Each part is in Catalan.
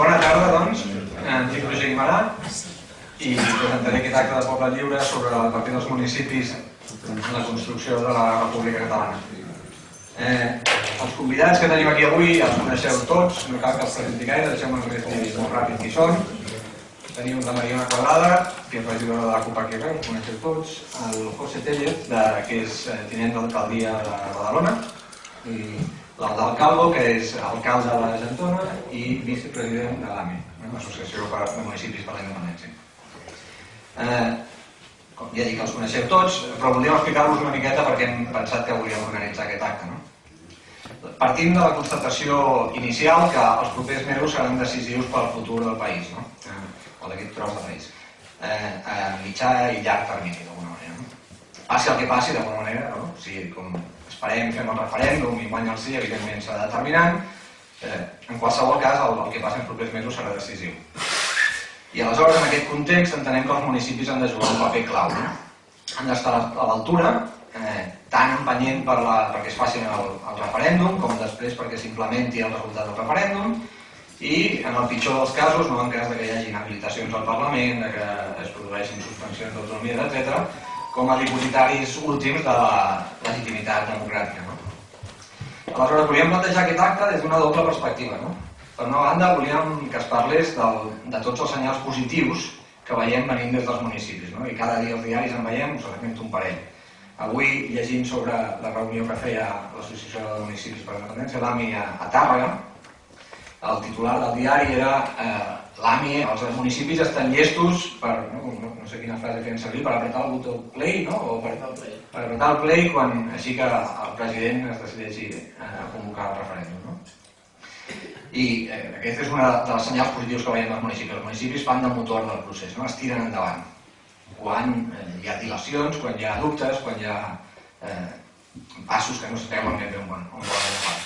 Bona tarda, doncs. Em dic Roger Guimarà i presentaré aquest acte de Poble Lliure sobre el paper dels municipis en la construcció de la República Catalana. Eh, els convidats que tenim aquí avui els coneixeu tots, no cal que els presenti gaire, deixeu-me només dir molt ràpid qui són. Tenim la Mariona Quadrada, que és regidora de la CUP aquí arreu, coneixeu tots, el José Tellez, de, que és eh, tinent d'alcaldia de Badalona, i l'Aldal Calvo, que és alcalde de la Gentona i vicepresident de l'AMI, l'Associació de Municipis per la Independència. Eh, com ja dic, els coneixeu tots, però voldríem explicar-vos una miqueta perquè hem pensat que volíem organitzar aquest acte. No? Partim de la constatació inicial que els propers mesos seran decisius pel futur del país, no? eh, o d'aquest tros de país, eh, a mitjà i llarg termini, d'alguna manera. No? Passi el que passi, d'alguna manera, no? o sigui, com esperem, fem el referèndum i guanya el sí, evidentment serà determinant. Eh, en qualsevol cas, el, el que passi en propers mesos serà decisiu. I aleshores, en aquest context, entenem que els municipis han de jugar un paper clau. No? Han d'estar a l'altura, eh, tant empenyent per la, perquè es faci el, el referèndum, com després perquè s'implementi el resultat del referèndum, i en el pitjor dels casos, no en cas de que hi hagi inhabilitacions al Parlament, de que es produeixin suspensions d'autonomia, etc., com a dipositaris últims de la legitimitat democràtica. No? Aleshores, volíem plantejar aquest acte des d'una doble perspectiva. No? Per una banda, volíem que es parlés del, de tots els senyals positius que veiem venint des dels municipis. No? I cada dia els diaris en veiem, us esmento un parell. Avui, llegint sobre la reunió que feia l'Associació de Municipis per la Independència, l'AMI a, a Tàrrega, el titular del diari era eh, l'AMI, els municipis estan llestos per, no, no, no sé quina frase feien servir, per apretar el botó play, no? O per, per apretar el play quan així que el president es decideixi a eh, convocar el referèndum, no? I eh, aquest és una de les senyals positius que veiem als municipis. Els municipis fan de motor del procés, no? es tiren endavant. Quan eh, hi ha dilacions, quan hi ha dubtes, quan hi ha eh, passos que no sabeu ben bé on, on volen agafar.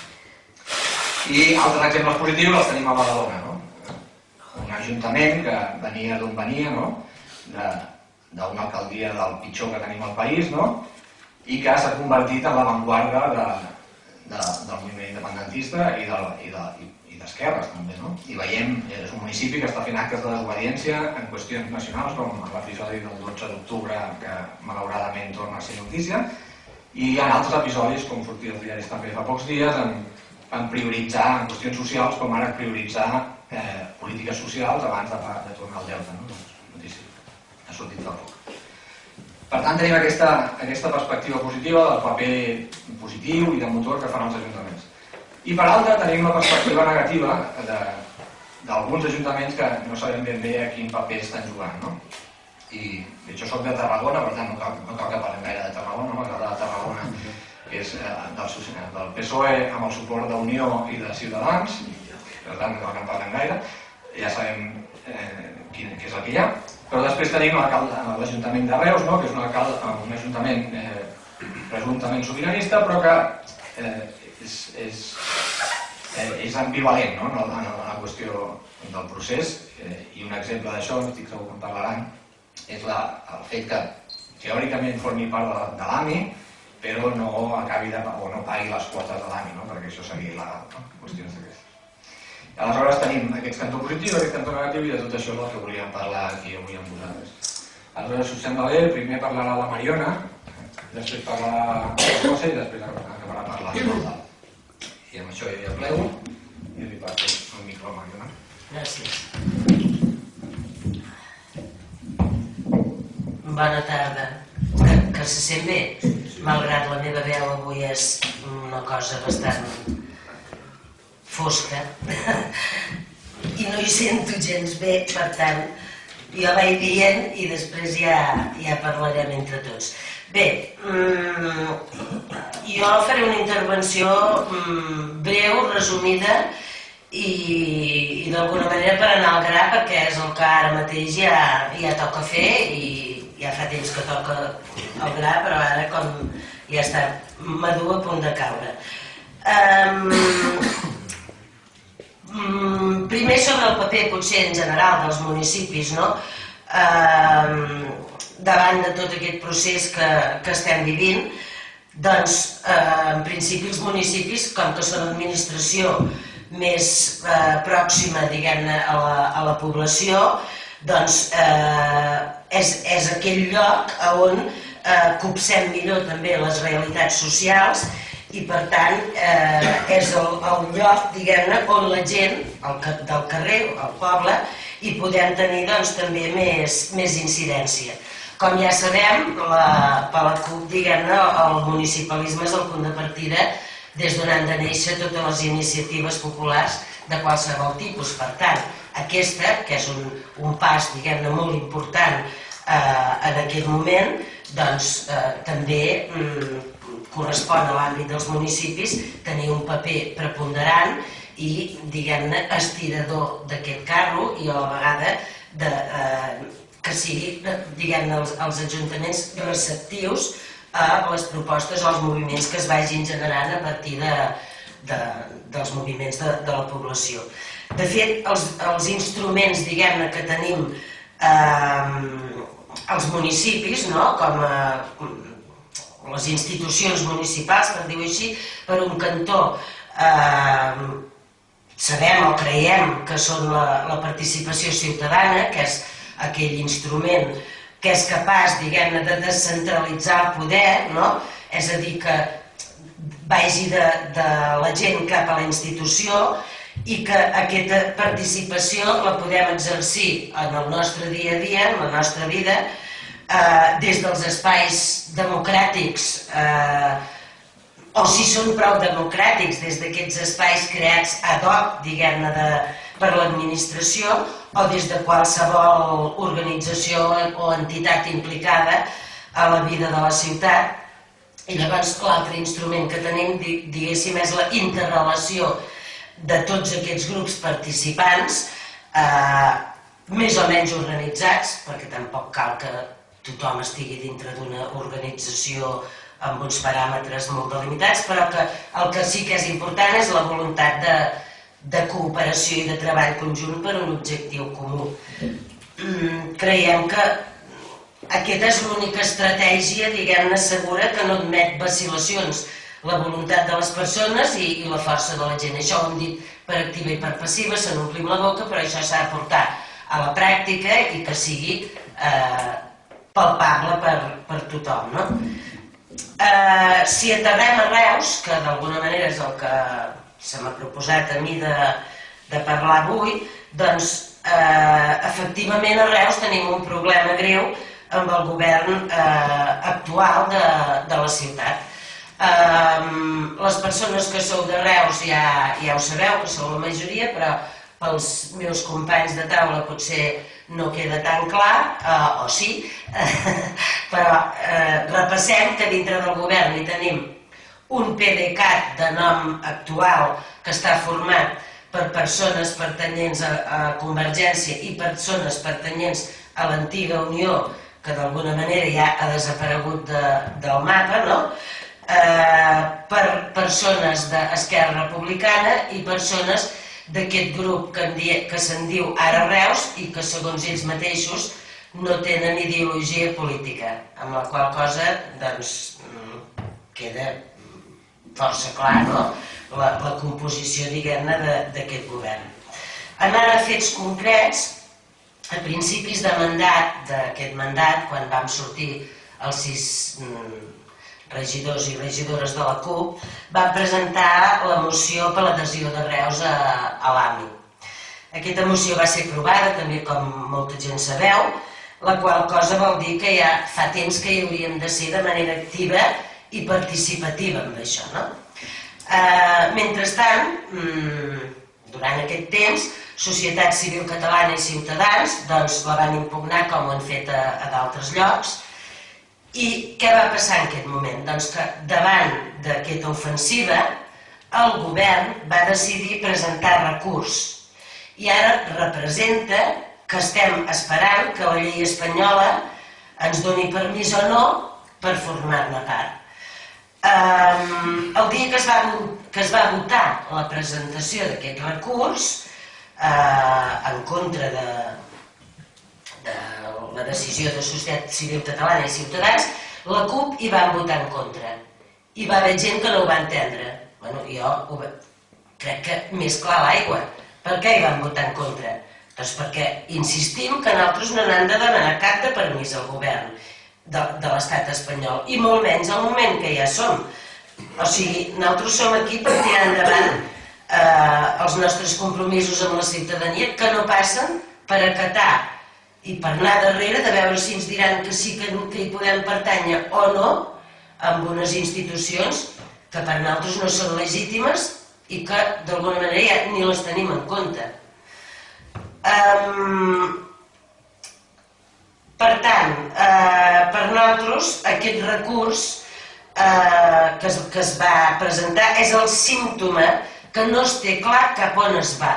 I altres exemples positius els tenim a Badalona, no? Un ajuntament que venia d'on venia, no? d'una alcaldia del pitjor que tenim al país, no? i que s'ha convertit en l'avantguarda de, de, del moviment independentista i d'esquerres de, també. No? I veiem, és un municipi que està fent actes de desobediència en qüestions nacionals, com l'episodi del 12 d'octubre, que malauradament torna a ser notícia, i hi ha altres episodis, com sortia als diaris també fa pocs dies, en, en prioritzar, en qüestions socials, com ara prioritzar eh, polítiques socials abans de, de tornar al Delta. No? Doncs, notícia, ha sortit del foc. Per tant, tenim aquesta, aquesta perspectiva positiva del paper positiu i de motor que fan els ajuntaments. I per altra tenim la perspectiva negativa d'alguns ajuntaments que no sabem ben bé a quin paper estan jugant. No? I jo soc de Tarragona, per tant no cal, no cal que parlem gaire de Tarragona, no? m'agrada de Tarragona, que és eh, del, del PSOE amb el suport d'Unió i de Ciutadans, per tant no cal parlem gaire, ja sabem eh, quin, què és el que hi ha. Però després tenim l'Ajuntament de Reus, no? que és un, alcalde, un ajuntament eh, presumptament sobiranista, però que eh, és, és, eh, és ambivalent no? en, en, en la qüestió del procés. Eh, I un exemple d'això, estic segur que en parlaran, és la, el fet que teòricament formi part de, de l'AMI, però no acabi de, o no pagui les quotes de l'AMI, no? perquè això seria il·legal. No? Qüestions d'aquestes. Aleshores tenim aquest cantó positiu, aquest cantó negatiu i de tot això és el que volíem parlar aquí avui amb vosaltres. Aleshores, si us sembla bé, primer parlarà la Mariona, després parlarà la Rosa i després acabarà parlant l'Aldal. I amb això ja plego i li passo el micro a Mariona. Gràcies. Bona tarda. Que, que se sent bé, malgrat la meva veu avui és una cosa bastant fosca i no hi sento gens bé, per tant, jo vaig dient i després ja, ja parlarem entre tots. Bé, mmm, jo faré una intervenció mmm, breu, resumida i, i d'alguna manera per anar al gra perquè és el que ara mateix ja, ja toca fer i ja fa temps que toca el gra però ara com ja està madur a punt de caure. Um, Mm, primer sobre el paper potser en general dels municipis, no? Eh, davant de tot aquest procés que, que estem vivint, doncs eh, en principi els municipis, com que són administració més eh, pròxima, diguem-ne, a, la, a la població, doncs eh, és, és aquell lloc on eh, copsem millor també les realitats socials i per tant eh, és el, el lloc, diguem-ne, on la gent el, del carrer, el poble, hi podem tenir doncs, també més, més incidència. Com ja sabem, la, per la CUP, diguem-ne, el municipalisme és el punt de partida des d'on han de néixer totes les iniciatives populars de qualsevol tipus. Per tant, aquesta, que és un, un pas, diguem-ne, molt important eh, en aquest moment, doncs eh, també mm, correspon a l'àmbit dels municipis tenir un paper preponderant i, diguem-ne, estirador d'aquest carro i a la vegada de, eh, que sigui, diguem-ne, els, els ajuntaments receptius a les propostes o als moviments que es vagin generant a partir de, de, dels moviments de, de la població. De fet, els, els instruments, diguem-ne, que tenim eh, els municipis, no? com a, les institucions municipals, per dir-ho així, per un cantó eh, sabem o creiem que són la, la participació ciutadana, que és aquell instrument que és capaç, diguem-ne, de descentralitzar el poder, no? és a dir, que vagi de, de la gent cap a la institució i que aquesta participació la podem exercir en el nostre dia a dia, en la nostra vida, eh, des dels espais democràtics, eh, o si són prou democràtics, des d'aquests espais creats ad hoc, diguem-ne, per l'administració, o des de qualsevol organització o entitat implicada a la vida de la ciutat. I llavors l'altre instrument que tenim, diguéssim, és la interrelació de tots aquests grups participants, eh, més o menys organitzats, perquè tampoc cal que tothom estigui dintre d'una organització amb uns paràmetres molt delimitats, però que el que sí que és important és la voluntat de, de cooperació i de treball conjunt per un objectiu comú. Mm, creiem que aquesta és l'única estratègia, diguem-ne, segura que no admet vacil·lacions. La voluntat de les persones i, i la força de la gent. Això ho hem dit per activa i per passiva, se n'omplim la boca, però això s'ha de portar a la pràctica i que sigui eh, palpable per, per tothom. No? Eh, si aterrem a Reus, que d'alguna manera és el que se m'ha proposat a mi de, de parlar avui, doncs eh, efectivament a Reus tenim un problema greu amb el govern eh, actual de, de la ciutat. Eh, les persones que sou de Reus ja, ja ho sabeu, que sou la majoria, però pels meus companys de taula potser no queda tan clar, eh, o sí, però eh, repassem que dintre del govern hi tenim un PDeCAT de nom actual que està format per persones pertanyents a, a Convergència i persones pertanyents a l'antiga Unió, que d'alguna manera ja ha desaparegut de, del mapa, no? eh, per persones d'Esquerra Republicana i persones d'aquest grup que, que se'n diu Ara Reus i que segons ells mateixos no tenen ideologia política, amb la qual cosa doncs, queda força clar no? la, la composició d'aquest govern. Anant a fets concrets, a principis de mandat, d'aquest mandat, quan vam sortir sis mm, regidors i regidores de la CUP, van presentar la moció per l'adhesió de Reus a, a l'AMI. Aquesta moció va ser aprovada, també com molta gent sabeu, la qual cosa vol dir que ja fa temps que hi hauríem de ser de manera activa i participativa amb això. No? Eh, mentrestant, mmm, durant aquest temps, Societat Civil Catalana i Ciutadans doncs, la van impugnar com ho han fet a, a d'altres llocs, i què va passar en aquest moment? Doncs que davant d'aquesta ofensiva el govern va decidir presentar recurs i ara representa que estem esperant que la llei espanyola ens doni permís o no per formar-ne part. Um, el dia que es, va, que es va votar la presentació d'aquest recurs uh, en contra de, de la decisió de Societat Civil Catalana i Ciutadans, la CUP hi van votar en contra. Hi va haver gent que no ho va entendre. Bueno, jo ho va... crec que més clar l'aigua. Per què hi van votar en contra? Doncs perquè insistim que nosaltres no n'han de demanar cap de permís al govern de, de l'estat espanyol, i molt menys al moment que ja som. O sigui, nosaltres som aquí per tirar endavant eh, els nostres compromisos amb la ciutadania que no passen per acatar i per anar darrere de veure si ens diran que sí que, que hi podem pertànyer o no amb unes institucions que per nosaltres no són legítimes i que d'alguna manera ja ni les tenim en compte. Um, per tant, eh, per nosaltres aquest recurs eh, que, es, que es va presentar és el símptoma que no es té clar cap on es va.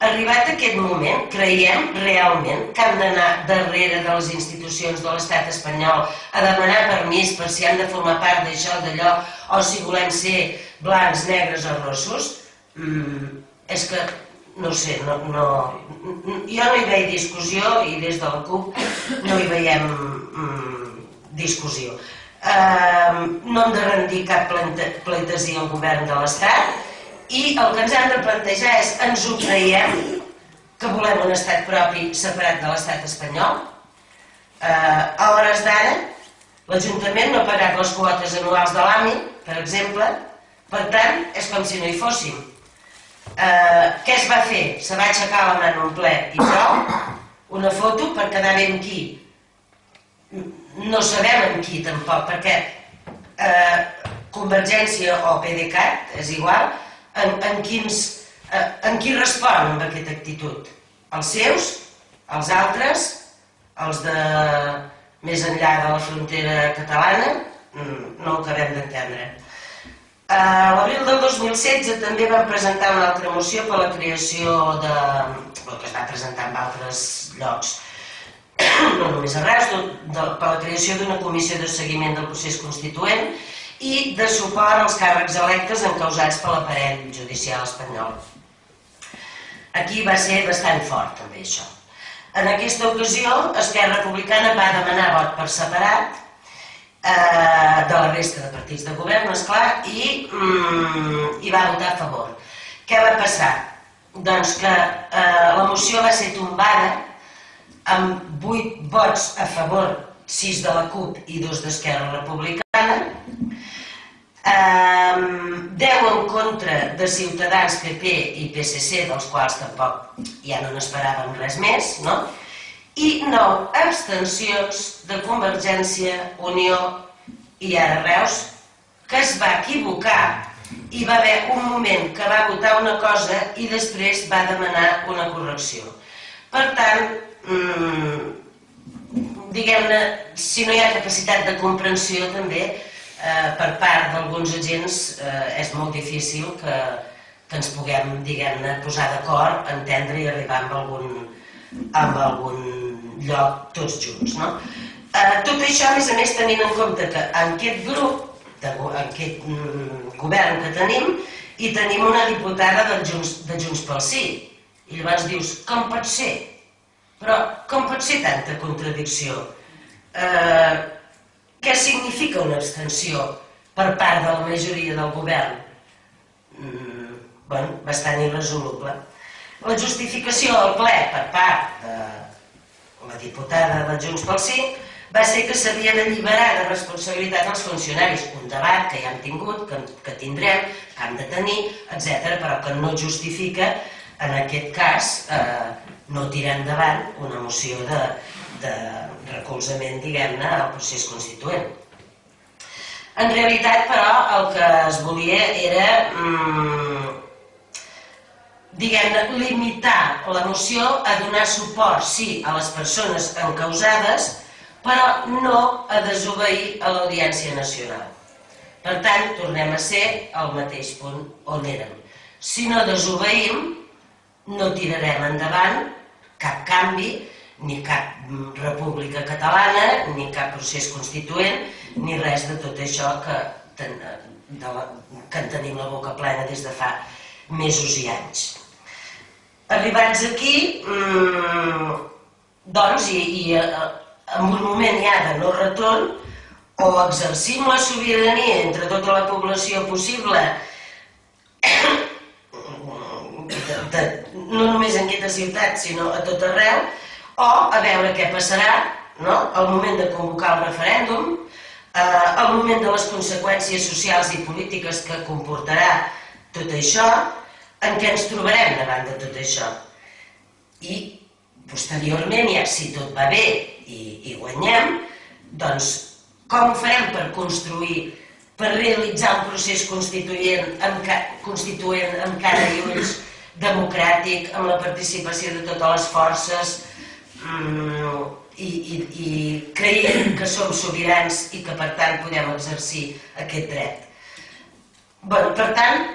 Arribat aquest moment, creiem realment que han d'anar darrere de les institucions de l'estat espanyol a demanar permís per si han de formar part d'això d'allò, o si volem ser blancs, negres o rossos? Mm, és que, no sé, no, no, jo no hi veig discussió i des de la CUP no hi veiem mm, discussió. Uh, no hem de rendir cap pleitesia al govern de l'Estat, i el que ens hem de plantejar és, ens ho creiem, que volem un estat propi separat de l'estat espanyol? Eh, a hores d'ara, l'Ajuntament no ha pagat les quotes anuals de l'AMI, per exemple, per tant, és com si no hi fóssim. Eh, què es va fer? Se va aixecar la mà en un ple i prou, una foto per quedar amb qui? No sabem amb qui tampoc, perquè eh, Convergència o PDeCAT, és igual, en, en, quins, eh, en qui respon amb aquesta actitud? Els seus? Els altres? Els de més enllà de la frontera catalana? Mm, no ho acabem d'entendre. A l'abril del 2016 també vam presentar una altra moció per la creació de... el que es va presentar en altres llocs, no només a Reus, de, de, per la creació d'una comissió de seguiment del procés constituent i de suport als càrrecs electes encausats per l'aparell judicial espanyol. Aquí va ser bastant fort també això. En aquesta ocasió, Esquerra Republicana va demanar vot per separat eh, de la resta de partits de govern, esclar, i, mm, i va votar a favor. Què va passar? Doncs que eh, la moció va ser tombada amb 8 vots a favor, 6 de la CUP i 2 d'Esquerra Republicana, Um, 10 en contra de Ciutadans, PP i PSC, dels quals tampoc ja no n'esperàvem res més, no? i 9 abstencions de Convergència, Unió i ara Reus, que es va equivocar i va haver un moment que va votar una cosa i després va demanar una correcció. Per tant, mmm, diguem-ne, si no hi ha capacitat de comprensió també, eh, per part d'alguns agents eh, és molt difícil que, que ens puguem, diguem-ne, posar d'acord, entendre i arribar amb algun, amb algun lloc tots junts. No? Eh, tot això, a més a més, tenint en compte que en aquest grup, de, en aquest mm, govern que tenim, i tenim una diputada de Junts, de Junts pel Sí. I llavors dius, com pot ser? Però com pot ser tanta contradicció? Eh, què significa una abstenció per part de la majoria del govern? Mm, bastant irresoluble. La justificació al ple per part de la diputada de Junts pel Sí va ser que s'havia d'alliberar de responsabilitat als funcionaris, un debat que ja hem tingut, que, que tindrem, que han de tenir, etc, però que no justifica, en aquest cas, eh, no tirar endavant una moció de, de recolzament, diguem-ne, al procés constituent. En realitat, però, el que es volia era, mmm, diguem-ne, limitar la moció a donar suport, sí, a les persones encausades, però no a desobeir a l'Audiència Nacional. Per tant, tornem a ser al mateix punt on érem. Si no desobeïm, no tirarem endavant cap canvi ni cap república catalana, ni cap procés constituent, ni res de tot això que, ten, de la, que en tenim la boca plena des de fa mesos i anys. Arribats aquí, mmm, doncs, i, i eh, en un moment ja de no retorn, o exercim la sobirania entre tota la població possible només en aquesta ciutat, sinó a tot arreu, o a veure què passarà no? al moment de convocar el referèndum, eh, al moment de les conseqüències socials i polítiques que comportarà tot això, en què ens trobarem davant de tot això. I posteriorment, ja si tot va bé i, i guanyem, doncs com farem per construir, per realitzar un procés constituent amb, ca, constituent amb cara i ulls democràtic, amb la participació de totes les forces mm, i, i, i creient que som sobirans i que per tant podem exercir aquest dret. Bé, per tant,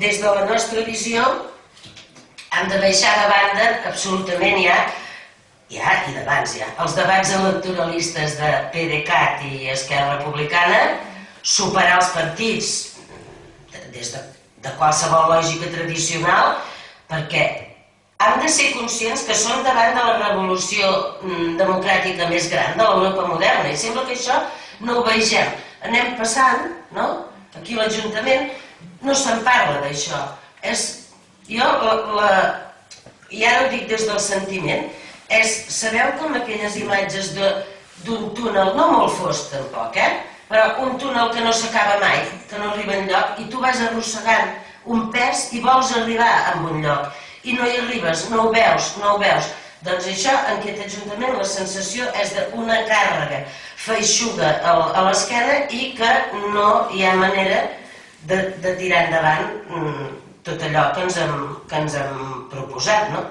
des de la nostra visió hem de deixar de banda absolutament ja ja, i d'abans ja, els debats electoralistes de PDeCAT i Esquerra Republicana, superar els partits des de, de qualsevol lògica tradicional, perquè hem de ser conscients que som davant de la revolució mm, democràtica més gran de l'Europa moderna i sembla que això no ho vegem. Anem passant, no? Aquí l'Ajuntament no se'n parla d'això. És, jo, la, la, i ara ho dic des del sentiment, és, sabeu com aquelles imatges d'un túnel, no molt fos tampoc, eh? però un túnel que no s'acaba mai, que no arriba enlloc, i tu vas arrossegant un pes i vols arribar a un lloc, i no hi arribes, no ho veus, no ho veus. Doncs això, en aquest Ajuntament, la sensació és d'una càrrega feixuga a l'esquena i que no hi ha manera de, de tirar endavant mm, tot allò que ens hem, que ens hem proposat. No?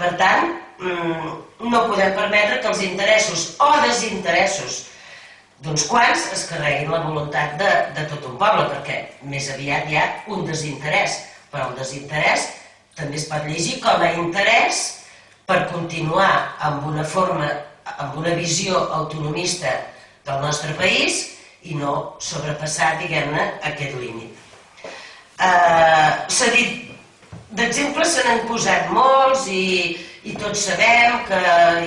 Per tant, Mm, no podem permetre que els interessos o desinteressos d'uns quants es carreguin la voluntat de, de tot un poble, perquè més aviat hi ha un desinterès, però el desinterès també es pot llegir com a interès per continuar amb una forma, amb una visió autonomista del nostre país i no sobrepassar, diguem-ne, aquest límit. Uh, S'ha dit, d'exemples se n'han posat molts i, i tots sabem que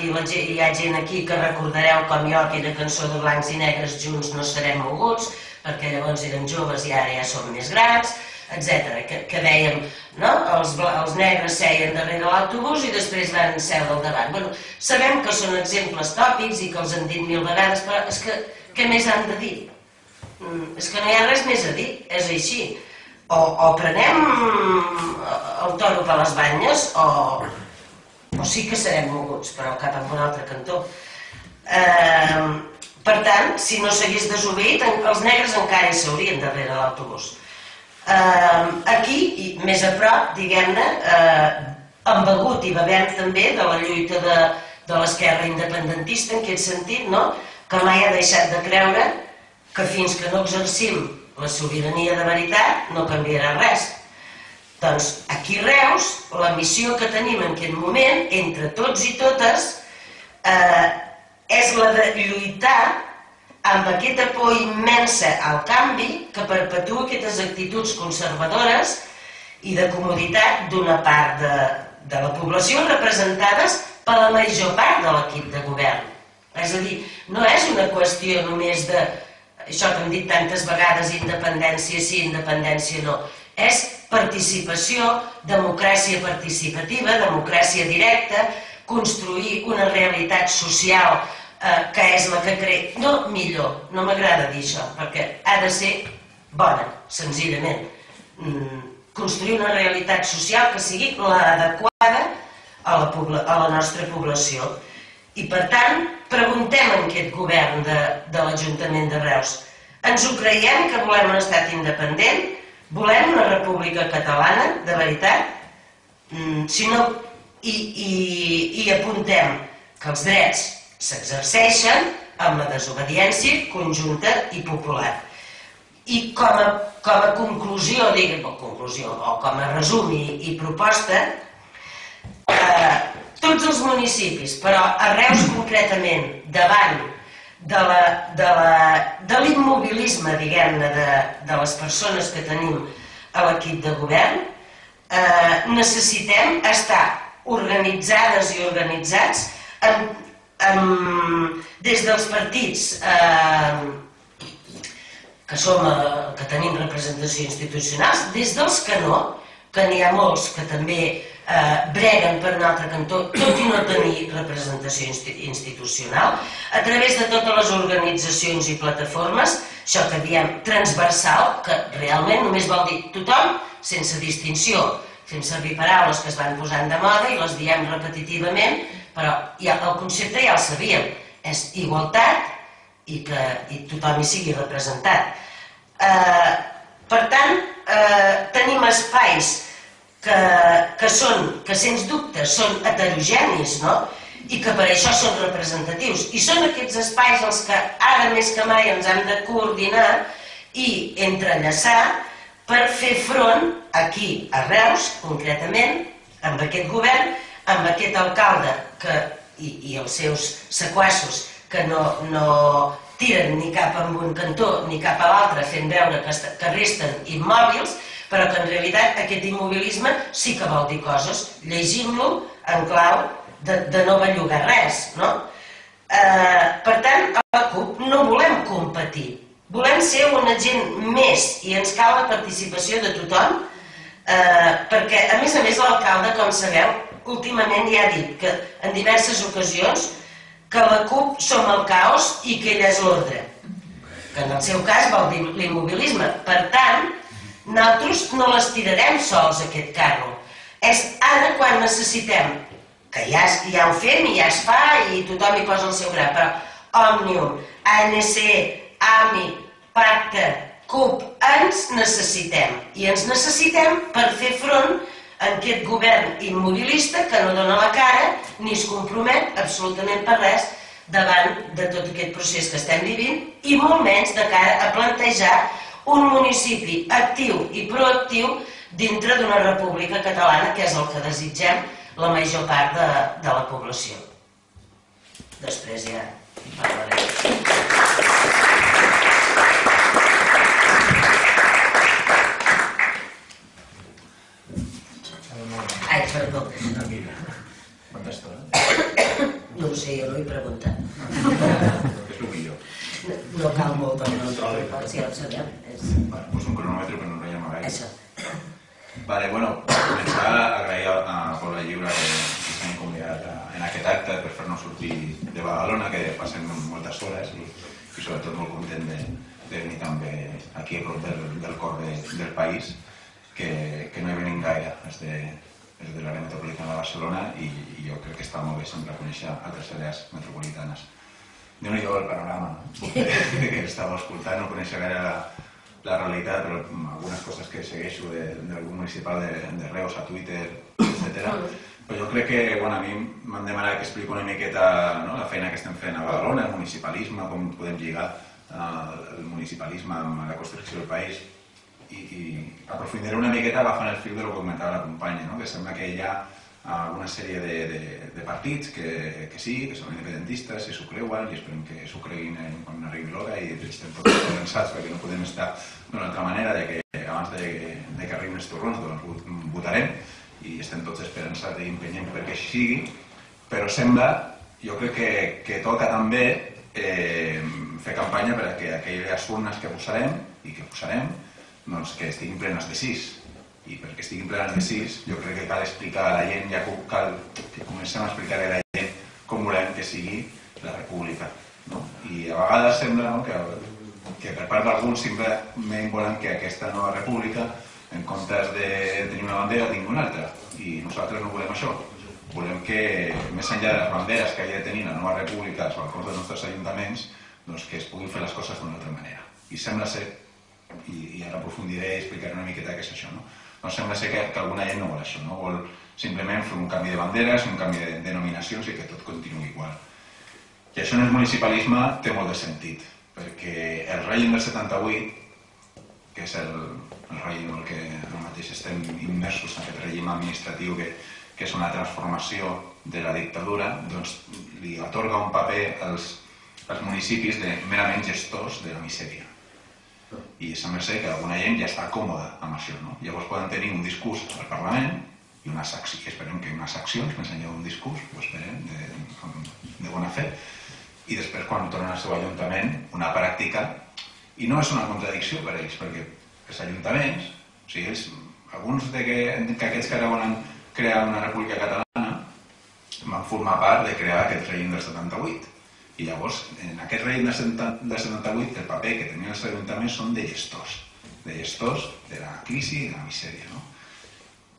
i la, hi ha gent aquí que recordareu com jo aquella cançó de blancs i negres junts no serem moguts perquè llavors eren joves i ara ja som més grans etc. Que, que dèiem no? els, els negres seien darrere l'autobús i després van seure al davant bueno, sabem que són exemples tòpics i que els han dit mil vegades però és que què més han de dir? Mm, és que no hi ha res més a dir, és així o, o prenem el toro per les banyes o, o sí que serem moguts, però cap a un altre cantó. Eh, per tant, si no s'hagués desobeït, els negres encara hi s'haurien darrere l'autobús. Eh, aquí, i més a prop, diguem-ne, eh, han begut i bevem també de la lluita de, de l'esquerra independentista, en aquest sentit, no? que mai ha deixat de creure que fins que no exercim la sobirania de veritat no canviarà res. Doncs aquí Reus, la missió que tenim en aquest moment, entre tots i totes, eh, és la de lluitar amb aquesta por immensa al canvi que perpetua aquestes actituds conservadores i de comoditat d'una part de, de la població representades per la major part de l'equip de govern. És a dir, no és una qüestió només de, això que hem dit tantes vegades, independència sí, independència no, és participació, democràcia participativa, democràcia directa, construir una realitat social eh, que és la que crea... No millor, no m'agrada dir això, perquè ha de ser bona, senzillament. Mm, construir una realitat social que sigui l'adequada a, la, a la nostra població. I per tant, preguntem a aquest govern de, de l'Ajuntament de Reus, ens ho creiem que volem un estat independent? Volem una república catalana, de veritat? Mm, si no, i, i, i apuntem que els drets s'exerceixen amb la desobediència conjunta i popular. I com a, com a conclusió, diguem, o conclusió, o com a resum i, i proposta, eh, tots els municipis, però a Reus concretament, davant de l'immobilisme, diguem-ne, de, de les persones que tenim a l'equip de govern, eh, necessitem estar organitzades i organitzats amb, amb, des dels partits eh, que, som, eh, que tenim representació institucionals, des dels que no, que n'hi ha molts que també eh, breguen per un altre cantó, tot i no tenir representació institucional, a través de totes les organitzacions i plataformes, això que diem transversal, que realment només vol dir tothom sense distinció. Fem servir paraules que es van posant de moda i les diem repetitivament, però ja, el concepte ja el sabíem, és igualtat i que i tothom hi sigui representat. Eh, per tant, eh, tenim espais que, que són, que sens dubte són heterogenis, no? i que per això són representatius. I són aquests espais els que ara més que mai ens hem de coordinar i entrellaçar per fer front aquí, a Reus, concretament, amb aquest govern, amb aquest alcalde que, i, i els seus sequassos que no, no tiren ni cap a un cantó ni cap a l'altre fent veure que, que resten immòbils, però que en realitat aquest immobilisme sí que vol dir coses. Llegim-lo en clau de, de no bellugar res, no? Eh, per tant, a la CUP no volem competir, volem ser un agent més i ens cal la participació de tothom, eh, perquè a més a més l'alcalde, com sabeu, últimament ja ha dit que en diverses ocasions que la CUP som el caos i que ell és l'ordre, que en el seu cas vol dir l'immobilisme. Per tant, nosaltres no les tirarem sols aquest carro. És ara quan necessitem, que ja, ja ho fem i ja es fa i tothom hi posa el seu gra, però Òmnium, ANC, AMI, Pacte, CUP, ens necessitem. I ens necessitem per fer front en aquest govern immobilista que no dona la cara ni es compromet absolutament per res davant de tot aquest procés que estem vivint i molt menys de cara a plantejar un municipi actiu i proactiu dintre d'una república catalana que és el que desitgem la major part de, de la població. Després ja parlarem. Ai, perdó. Quanta estona? No ho sé, jo no he preguntat. És el millor. No, no cal molt per no Si ja ho sabem. Vale, pues un cronòmetre per no enrotllar-me gaire. Això. Vale, bueno, començar agrair a, Poble Lliure que ens hagin convidat a, en aquest acte per fer-nos sortir de Badalona, que passem moltes hores i, i sobretot molt content de, de venir també aquí a prop del, del cor de, del país, que, que no hi venim gaire, és de, és de l'àrea metropolitana de Barcelona i, i jo crec que està molt bé sempre conèixer altres àrees metropolitanes. déu nhi el panorama no? que estava escoltant, no coneixia gaire la, la realitat, però algunes coses que segueixo de, del grup municipal de, de Reus a Twitter, etc. Però jo crec que, bueno, a mi m'han demanat que explico una miqueta no, la feina que estem fent a Badalona, el municipalisme, com podem lligar eh, el municipalisme amb la construcció del país, i, i aprofundiré una miqueta agafant el fil del que comentava la companya, no? que sembla que hi ha una sèrie de, de, de partits que, que sí, que són independentistes i s'ho creuen i esperem que s'ho creguin quan arribi l'hora i estem tots pensats perquè no podem estar d'una altra manera de que abans de, de que arribin els torrons doncs votarem i estem tots esperançats i empenyem perquè així sigui, però sembla, jo crec que, que toca també eh, fer campanya per a que aquelles urnes que posarem i que posarem doncs que estiguin plenes de sis i perquè estiguin plenes de sis jo crec que cal explicar a la gent ja cal que comencem a explicar a la gent com volem que sigui la república no? i a vegades sembla no, que, que per part d'alguns simplement volen que aquesta nova república en comptes de tenir una bandera tingui una altra i nosaltres no volem això volem que més enllà de les banderes que hagi de tenir la nova república als balcons dels nostres ajuntaments doncs que es puguin fer les coses d'una altra manera i sembla ser i, i ara aprofundiré i explicaré una miqueta què és això. No? Doncs sembla ser que, que alguna gent no vol això, no? vol simplement fer un canvi de banderes, un canvi de denominacions i que tot continuï igual. I això en el municipalisme té molt de sentit, perquè el règim del 78, que és el, el règim en el que ara mateix estem immersos en aquest règim administratiu que, que és una transformació de la dictadura, doncs li atorga un paper als, als municipis de merament gestors de la misèria i sembla ser que alguna gent ja està còmoda amb això. No? Llavors poden tenir un discurs al Parlament i unes accions, esperem que unes accions, més enllà d'un discurs, ho esperem, de, de bona fe, i després quan tornen al seu ajuntament, una pràctica, i no és una contradicció per ells, perquè els ajuntaments, o sigui, ells alguns de que, que aquests que ara volen crear una república catalana van formar part de crear aquest règim del 78. I llavors, en aquest règim del 78, el paper que tenien els ajuntaments són de gestors, de gestors de la crisi i de la misèria. No?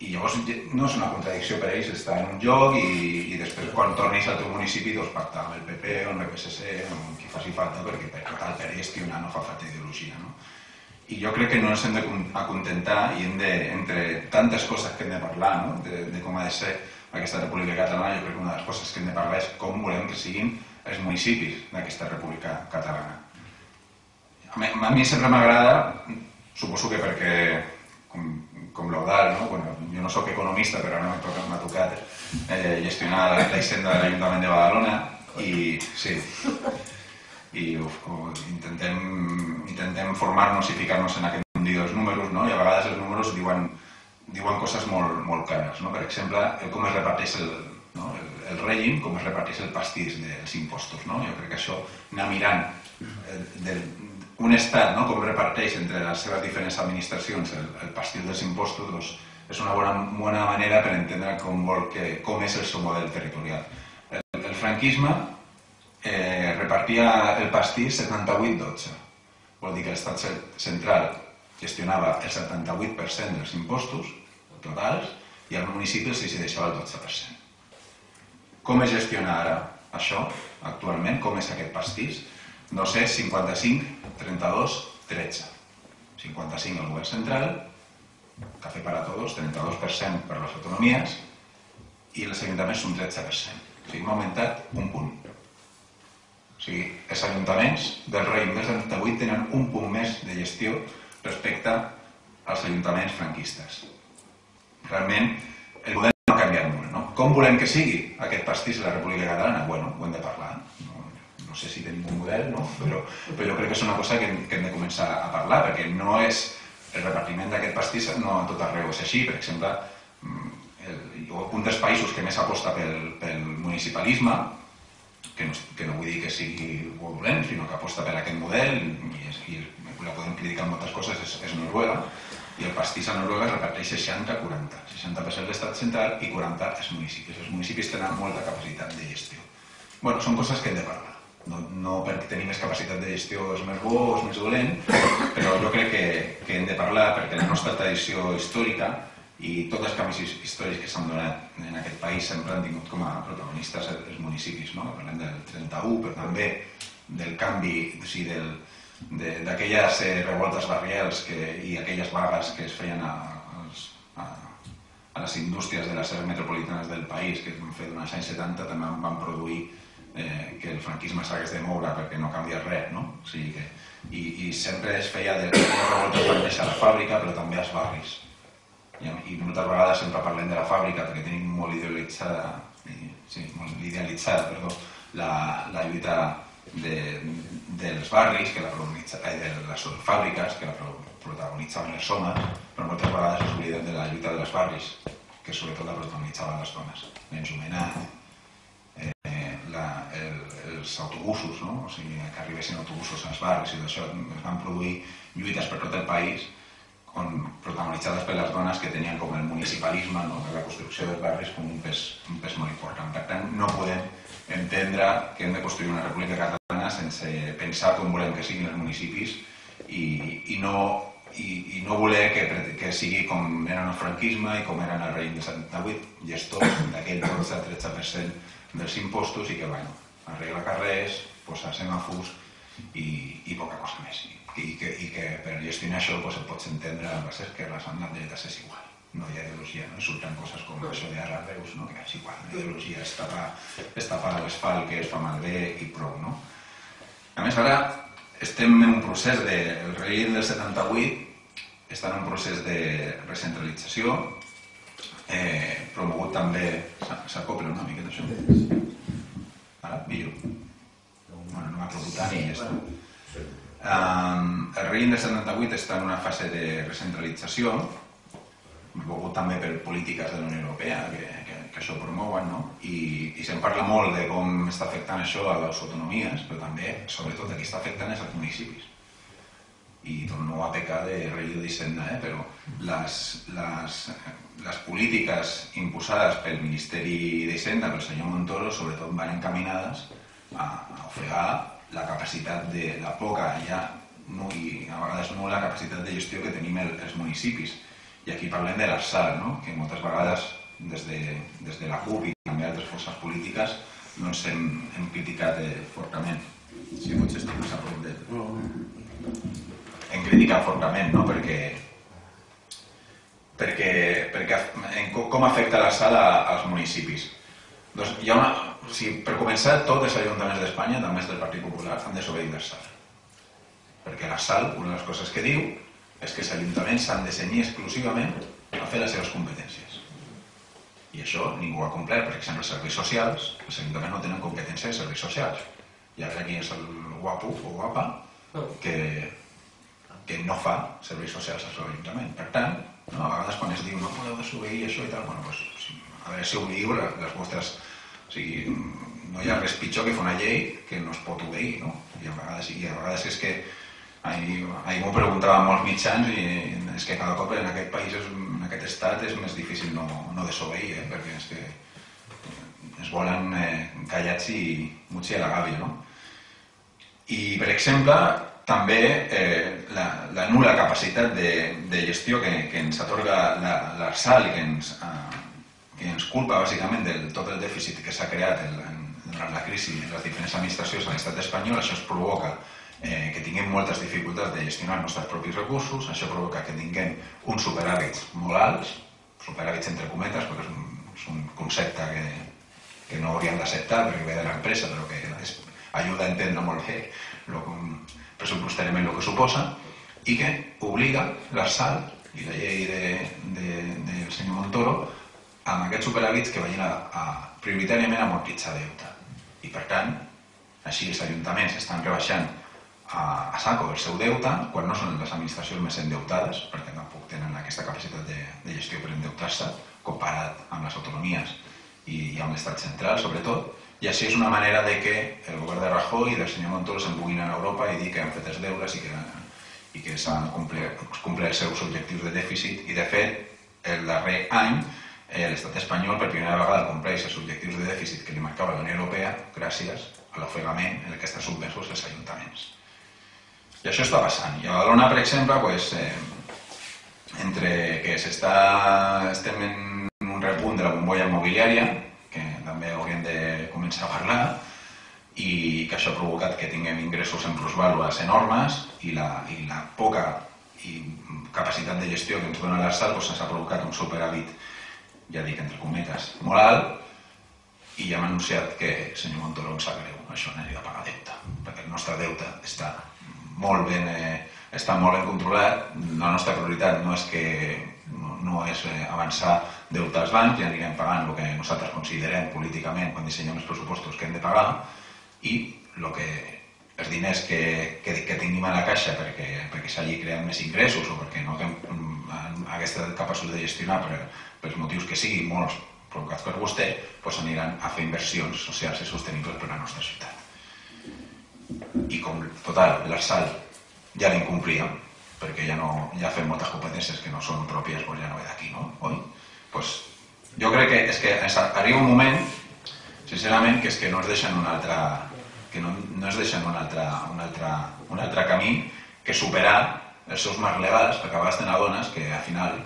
I llavors no és una contradicció per ells estar en un lloc i, i després quan tornis al teu municipi doncs pactar amb el PP o amb el PSC o amb qui faci falta perquè per total per gestionar no fa falta ideologia. No? I jo crec que no ens hem d'acontentar i hem de, entre tantes coses que hem de parlar no? de, de com ha de ser aquesta República Catalana, jo crec que una de les coses que hem de parlar és com volem que siguin els municipis d'aquesta República Catalana. A mi, sempre m'agrada, suposo que perquè com, com l'Eudal, no? bueno, jo no sóc economista però ara m'ha tocat, eh, gestionar la, la hisenda de l'Ajuntament de Badalona i sí, i uf, intentem, intentem formar-nos i ficar-nos en aquest mundillo dels números, no? i a vegades els números diuen, diuen coses molt, molt cares. No? Per exemple, com es reparteix el, no? el, el règim, com es reparteix el pastís dels impostos. No? Jo crec que això, anar mirant el, del, un estat, no? com reparteix entre les seves diferents administracions el, el pastís dels impostos, doncs, és una bona, bona manera per entendre com, vol que, com és el seu model territorial. El, el franquisme eh, repartia el pastís 78-12. Vol dir que l'estat central gestionava el 78% dels impostos totals i el municipi els deixava el 12%. Com es gestiona ara això, actualment? Com és aquest pastís? No sé, 55, 32, 13. 55 el govern central, Café para Todos, 32% per les autonomies, i els ajuntaments un 13%. O sigui, hem augmentat un punt. O sigui, els ajuntaments del règim del 78 tenen un punt més de gestió respecte als ajuntaments franquistes. Realment, el model no ha canviat molt. No? Com volem que sigui aquest pastís de la República Catalana? Bueno, ho hem de parlar. No, no sé si tenim un model, no? però, però jo crec que és una cosa que, que hem de començar a parlar, perquè no és el repartiment d'aquest pastís no a tot arreu és així. Per exemple, mm, el, un dels països que més aposta pel, pel municipalisme que no, que no vull dir que sigui dolent, sinó que aposta per aquest model i, és, i la podem criticar en moltes coses, és, és Noruega, i el pastís a Noruega es reparteix 60-40, 60% l'estat central i 40 els municipis. Els municipis tenen molta capacitat de gestió. bueno, són coses que hem de parlar. No, no perquè tenir més capacitat de gestió és més bo o és més dolent, però jo crec que, que hem de parlar perquè la nostra tradició històrica i tots els canvis històrics que s'han donat en aquest país sempre han tingut com a protagonistes els municipis. No? Parlem del 31, però també del canvi, o sigui, d'aquelles eh, revoltes barrials que, i aquelles vagues que es feien a, a, a les indústries de les seves metropolitanes del país, que es van fer durant els anys 70, també van produir eh, que el franquisme s'hagués de moure perquè no canvia res, no? O sigui que, i, i sempre es feia de les revoltes néixer a la fàbrica, però també als barris i, i moltes vegades sempre parlem de la fàbrica perquè tenim molt idealitzada, sí, molt idealitzada perdó, la, la lluita de, dels barris, que la eh, de les fàbriques, que la protagonitzaven les homes, però moltes vegades ens oblidem de la lluita de les barris, que sobretot la protagonitzaven les dones. L'enjumenat, eh, la, el, els autobusos, no? o sigui, que arribessin autobusos als barris i d'això es van produir lluites per tot el país on, protagonitzades per les dones que tenien com el municipalisme, no? la construcció dels barris com un pes, un pes molt important. Per tant, no podem entendre que hem de construir una república catalana sense pensar com volem que siguin els municipis i, i, no, i, i no voler que, que sigui com eren el franquisme i com eren el règim de 78, gestors d'aquell 12-13% dels impostos i que, bueno, arregla carrers, posa semàfors i, i poca cosa més i que, i que per gestionar això doncs, et pots entendre amb les les dretes, és igual. No hi ha ideologia, no? surten coses com això de ara Reus, no? que és igual, la ideologia és tapar, és tapar l'asfalt, que es fa malbé i prou. No? A més, ara estem en un procés de... El rei del 78 està en un procés de recentralització, eh, promogut també... S'acopla una miqueta això? Ara, millor. Bueno, no m'ha provocat tant i ja està. Um, el règim de 78 està en una fase de recentralització, volgut també per polítiques de la Unió Europea que, que, que això promouen, no? I, i se'n parla molt de com està afectant això a les autonomies, però també, sobretot, aquí està afectant és als municipis. i torno a pecar de rei d'Hisenda, eh? però les, les, les polítiques imposades pel Ministeri d'Hisenda, pel senyor Montoro, sobretot van encaminades a, a ofegar la capacitat de la poca ja no, i a vegades no la capacitat de gestió que tenim el, els municipis. I aquí parlem de l'ARSAL, no? que moltes vegades des de, des de la CUP i també altres forces polítiques doncs hem, hem criticat eh, fortament. Si potser estic més a prop de... Hem criticat fortament, no? perquè perquè, perquè en, com afecta la sala als municipis. Doncs hi ha una, o sigui, per començar, tots els ajuntaments d'Espanya, també els del Partit Popular, han desobeït la sala. Perquè la SAL, una de les coses que diu, és que els ajuntaments s'han de cenyir exclusivament a fer les seves competències. I això ningú ha complert, per exemple, els serveis socials, els ajuntaments no tenen competència de serveis socials. I ara aquí és el guapo o guapa que, que no fa serveis socials al seu ajuntament. Per tant, no, a vegades quan es diu no podeu desobeir això i tal, bueno, doncs, sí, a veure si obliu les vostres... O sigui, no hi ha res pitjor que fer una llei que no es pot obeir, no? I a vegades, i a vegades és que ahir, ahir m'ho preguntaven molts mitjans i és que cada cop en aquest país, en aquest estat, és més difícil no, no desobeir, eh? perquè és que es volen eh, callats i muts a la gàbia, no? I, per exemple, també eh, la, la nula capacitat de, de gestió que, que ens atorga l'ARSAL i que ens, eh, que ens culpa bàsicament del tot el dèficit que s'ha creat en, durant la crisi en les diferents administracions a l'estat espanyol, això es provoca eh, que tinguem moltes dificultats de gestionar els nostres propis recursos, això provoca que tinguem uns superàvits molt alts, superàvits entre cometes, perquè és un, és un concepte que, que no hauríem d'acceptar perquè ve de l'empresa, però que és, ajuda a entendre molt bé lo, pressupostàriament el que suposa, i que obliga l'ARSAL i la llei de, de, del senyor Montoro amb aquests superàvits que vagin a, a prioritàriament a amortitzar deute. I per tant, així els ajuntaments estan rebaixant a, a saco el seu deute quan no són les administracions més endeutades, perquè tampoc tenen aquesta capacitat de, de gestió per endeutar-se, comparat amb les autonomies i, i amb l'estat central, sobretot, i així és una manera de que el govern de Rajoy i del senyor Montoro se'n puguin a Europa i dir que han fet els deures i que, i que s'han complert, complert els seus objectius de dèficit. I de fet, el darrer any eh, l'estat espanyol per primera vegada compleix els objectius de dèficit que li marcava la Unió Europea gràcies a l'ofegament en el que estan subvenços els ajuntaments. I això està passant. I a Badalona, per exemple, pues, eh, entre que s'està estem en un repunt de la bombolla immobiliària, que també hauríem de començar a parlar, i que això ha provocat que tinguem ingressos en plusvàlues enormes i la, i la poca i capacitat de gestió que ens dona l'Arsal doncs, s'ha provocat un superàvit ja dic entre cometes, molt alt, i ja hem anunciat que senyor Montoro em sap greu, això aniria a pagar deute, perquè el nostre deute està molt ben, eh, està molt ben controlat, la nostra prioritat no és que no, no és eh, avançar deute als bancs, ja anirem pagant el que nosaltres considerem políticament quan dissenyem els pressupostos que hem de pagar i el que els diners que, que, que tinguem a la caixa perquè, perquè s'hagi creat més ingressos o perquè no aquesta capacitat de gestionar per, pels motius que siguin, molts provocats per vostè, doncs aniran a fer inversions socials i sostenibles per a la nostra ciutat. I com, total, l'Arsal ja l'incomplia, perquè ja, no, ja fem moltes competències que no són pròpies, doncs ja no ve d'aquí, no? Oi? Pues, jo crec que és que arriba un moment, sincerament, que és que no es deixen un altre, que no, no es deixen un altre, un altre, un altre camí que superar els seus marcs legals, perquè a vegades te n'adones que al final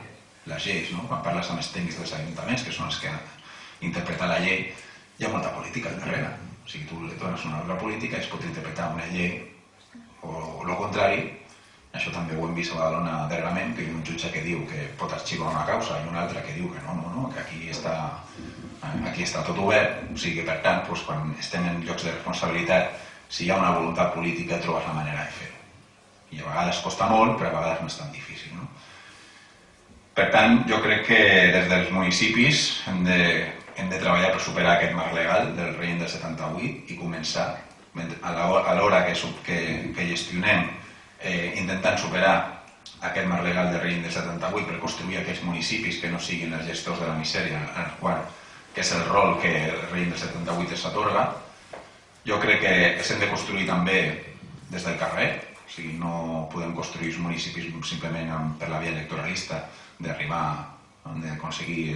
les lleis, no? quan parles amb els tècnics dels ajuntaments, que són els que interpreten la llei, hi ha molta política al darrere. O sigui, tu li dones una obra política i es pot interpretar una llei o, o el contrari. Això també ho hem vist a Badalona darrerament, que hi ha un jutge que diu que pot arxivar una causa i un altre que diu que no, no, no, que aquí està, aquí està tot obert. O sigui que, per tant, doncs, quan estem en llocs de responsabilitat, si hi ha una voluntat política, trobes la manera de fer-ho. I a vegades costa molt, però a vegades no és tan difícil. No? Per tant, jo crec que des dels municipis hem de, hem de treballar per superar aquest marc legal del règim del 78 i començar, a l'hora que, que, que gestionem, eh, intentant superar aquest marc legal del règim del 78 per construir aquells municipis que no siguin els gestors de la misèria, en el qual, que és el rol que el règim del 78 s'atorga. Jo crec que s'hem de construir també des del carrer, O sigui, no podem construir els municipis simplement per la via electoralista d'arribar d'aconseguir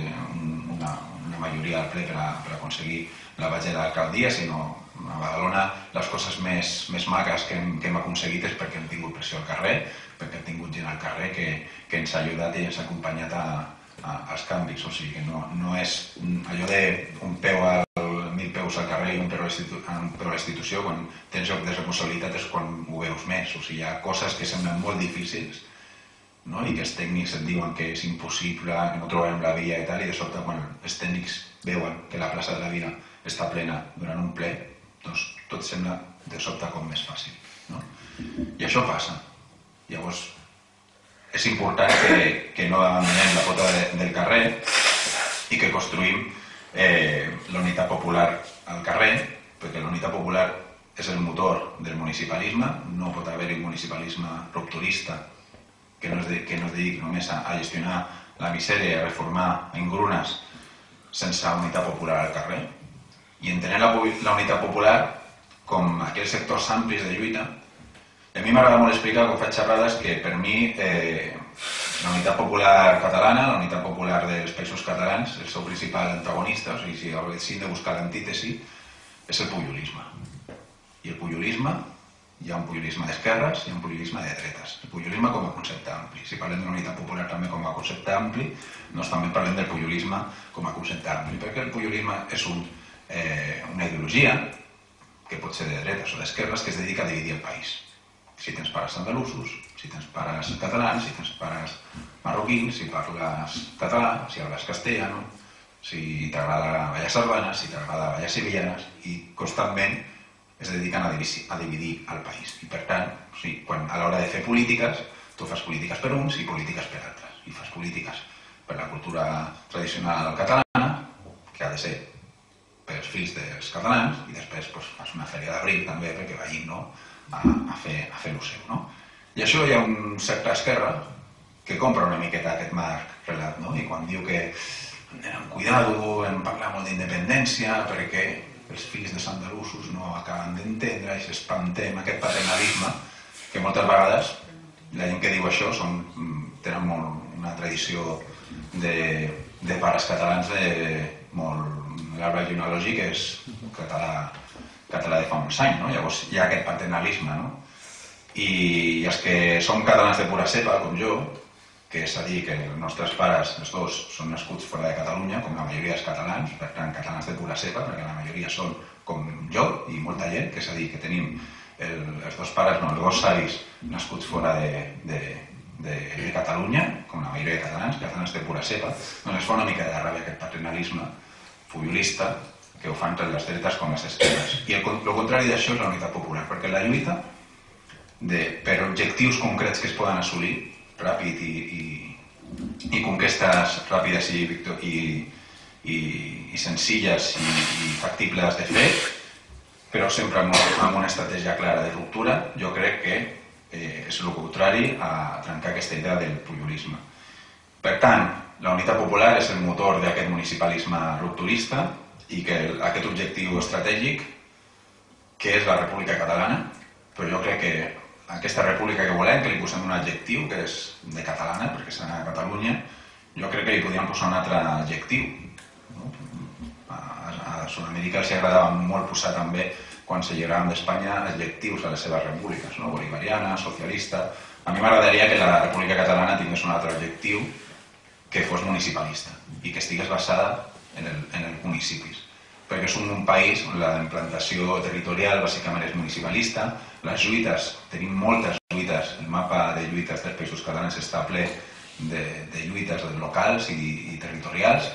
una, una majoria al ple per, a, per aconseguir la vaga de l'alcaldia, sinó a Badalona les coses més, més maques que hem, que hem aconseguit és perquè hem tingut pressió al carrer, perquè hem tingut gent al carrer que, que ens ha ajudat i ens ha acompanyat a, a, als canvis. O sigui que no, no és allò de un peu al mil peus al carrer i un peu a la institució, quan tens joc de responsabilitat és quan ho veus més. O sigui, hi ha coses que semblen molt difícils no? i que els tècnics et diuen que és impossible, que no trobem la via i tal, i de sobte quan els tècnics veuen que la plaça de la Vila està plena durant un ple, doncs tot sembla de sobte com més fàcil. No? I això passa. Llavors, és important que, que no abandonem la pota de, del carrer i que construïm eh, la unitat popular al carrer, perquè la unitat popular és el motor del municipalisme, no pot haver-hi un municipalisme rupturista que no es, de, que no es dediqui només a, a gestionar la misèria i a reformar engrunes sense unitat popular al carrer. I entenent la, la unitat popular com aquells sectors amplis de lluita, a mi m'agrada molt explicar, quan faig xerrades, que per mi eh, la unitat popular catalana, la unitat popular dels països catalans, el seu principal antagonista, o sigui, si haguéssim de buscar l'antítesi, és el pujolisme. I el pujolisme hi ha un pujolisme d'esquerres i un pujolisme de dretes. El pujolisme com a concepte ampli. Si parlem d'una unitat popular també com a concepte ampli, doncs també parlem del pujolisme com a concepte ampli, perquè el pujolisme és un, eh, una ideologia que pot ser de dretes o d'esquerres que es dedica a dividir el país. Si tens pares andalusos, si tens pares catalans, si tens pares marroquins, si parles català, si parles castellano, si t'agrada ballar sardanes, si t'agrada ballar sevillanes, i constantment es dediquen a dividir, a dividir el país. I per tant, o sigui, quan, a l'hora de fer polítiques, tu fas polítiques per uns i polítiques per altres. I fas polítiques per la cultura tradicional catalana, que ha de ser pels fills dels catalans, i després pues, fas una fèria d'abril també perquè vagin no, a, a fer, a fer el seu. No? I això hi ha un sector esquerra que compra una miqueta aquest marc relat, no? i quan diu que amb cuidado, en parlar molt d'independència, perquè els fills de andalusos no acaben d'entendre i s'espantem aquest paternalisme que moltes vegades la gent que diu això són, tenen molt, una tradició de, de pares catalans de molt... L'arbre genealògic és català, català de fa uns anys, no? llavors hi ha aquest paternalisme. No? I els que som catalans de pura cepa, com jo, que és a dir que els nostres pares, els dos, són nascuts fora de Catalunya, com la majoria dels catalans, per tant, catalans de pura cepa, perquè la majoria són com jo i molta gent, que és a dir, que tenim el, els dos pares, no, els dos avis nascuts fora de, de, de, de Catalunya, com la majoria de catalans, catalans de pura cepa, doncs es fa una mica de ràbia aquest paternalisme pujolista que ho fan tant les dretes com les esquerres. I el, el contrari d'això és la unitat popular, perquè la lluita de, per objectius concrets que es poden assolir ràpid i, i, i conquestes ràpides i, i, i, i senzilles i, i factibles de fer, però sempre amb, amb una estratègia clara de ruptura, jo crec que eh, és el contrari a trencar aquesta idea del pujolisme. Per tant, la unitat popular és el motor d'aquest municipalisme rupturista i que aquest objectiu estratègic, que és la República Catalana, però jo crec que aquesta república que volem, que li posem un adjectiu, que és de catalana, perquè és a Catalunya, jo crec que li podríem posar un altre adjectiu. No? A, a Sud-amèrica els agradava molt posar també, quan se llegaven d'Espanya, adjectius a les seves repúbliques, no? bolivariana, socialista... A mi m'agradaria que la república catalana tingués un altre adjectiu que fos municipalista i que estigués basada en, el, en els municipis perquè som un país on la implantació territorial bàsicament és municipalista, les lluites, tenim moltes lluites, el mapa de lluites dels països catalans està ple de, de lluites locals i, i territorials,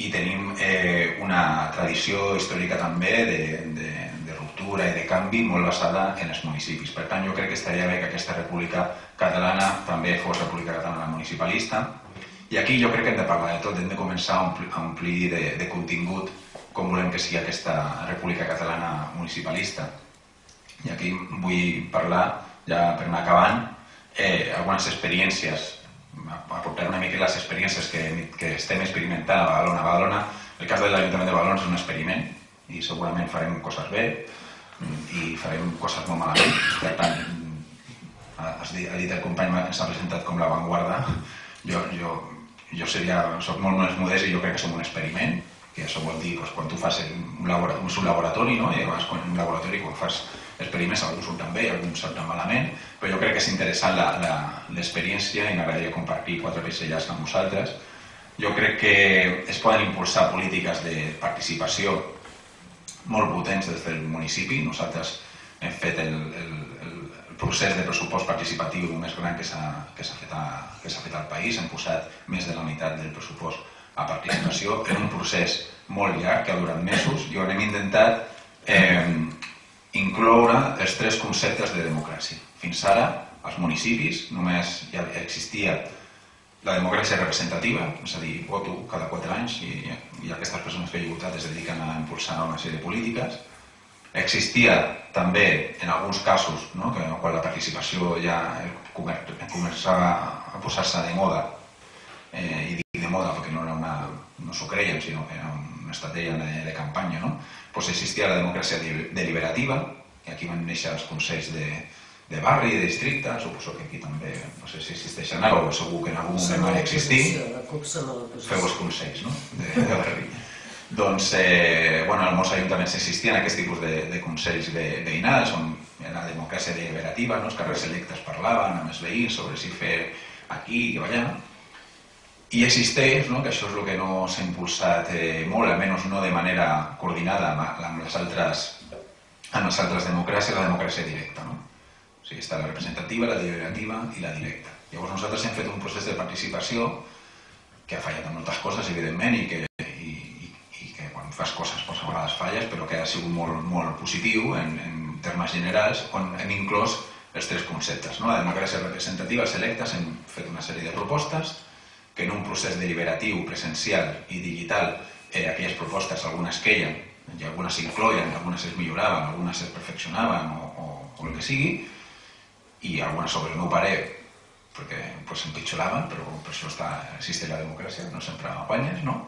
i tenim eh, una tradició històrica també de, de, de ruptura i de canvi molt basada en els municipis. Per tant, jo crec que estaria bé que aquesta república catalana també fos república catalana municipalista, i aquí jo crec que hem de parlar de tot, hem de començar a omplir, a omplir de, de contingut com volem que sigui aquesta república catalana municipalista. I aquí vull parlar, ja per anar acabant, eh, algunes experiències aportar una mica les experiències que, que estem experimentant a Badalona. Badalona, el cas de l'Ajuntament de Badalona és un experiment i segurament farem coses bé i farem coses molt malament. Per tant, has dit, ha dit el company que s'ha presentat com l'avantguarda, jo, jo, jo seria, soc molt més modest i jo crec que som un experiment, que això vol dir doncs, quan tu fas un, laboratori, un laboratori, no? i llavors quan un laboratori quan fas experiments alguns surten bé, alguns surten malament, però jo crec que és interessant l'experiència i m'agradaria compartir quatre pinzellades amb vosaltres. Jo crec que es poden impulsar polítiques de participació molt potents des del municipi. Nosaltres hem fet el, el, el, el procés de pressupost participatiu més gran que s'ha fet, a, que fet al país. Hem posat més de la meitat del pressupost a participació en un procés molt llarg que ha durat mesos i on hem intentat eh, incloure els tres conceptes de democràcia. Fins ara, als municipis només ja existia la democràcia representativa, és a dir, voto cada quatre anys i, i aquestes persones que he votat es dediquen a impulsar una sèrie de polítiques. Existia també, en alguns casos, no, que, quan la participació ja començava a posar-se de moda, eh, i dic de moda perquè no era una, no s'ho creien, sinó que era una estratègia de, de campanya, no? Pues existia la democràcia deliberativa, i aquí van néixer els consells de, de barri, de districte, suposo que aquí també, no sé si existeixen ara o segur que en algun moment va existir. Feu els consells, no?, de, de barri. doncs, eh, bueno, en molts ajuntaments existien aquests tipus de, de consells de, veïnals, on la democràcia deliberativa, no? els carrers electes parlaven amb els veïns sobre si fer aquí i allà, i existeix, no? que això és el que no s'ha impulsat eh, molt, almenys no de manera coordinada amb, amb, les altres, amb les altres democràcies, la democràcia directa. No? O sigui, està la representativa, la deliberativa i la directa. Llavors nosaltres hem fet un procés de participació que ha fallat en moltes coses, evidentment, i que, i, i, i que quan fas coses doncs, a vegades falles, però que ha sigut molt, molt positiu en, en termes generals, on hem inclòs els tres conceptes. No? La democràcia representativa, els electes, hem fet una sèrie de propostes, que en un procés deliberatiu, presencial i digital, eh, aquelles propostes, algunes queien, i algunes s'incloien, algunes es milloraven, algunes es perfeccionaven o, o, o el que sigui, i algunes sobre el meu parer perquè pues, empitjoraven, però per això està, existe la democràcia, no sempre guanyes, no?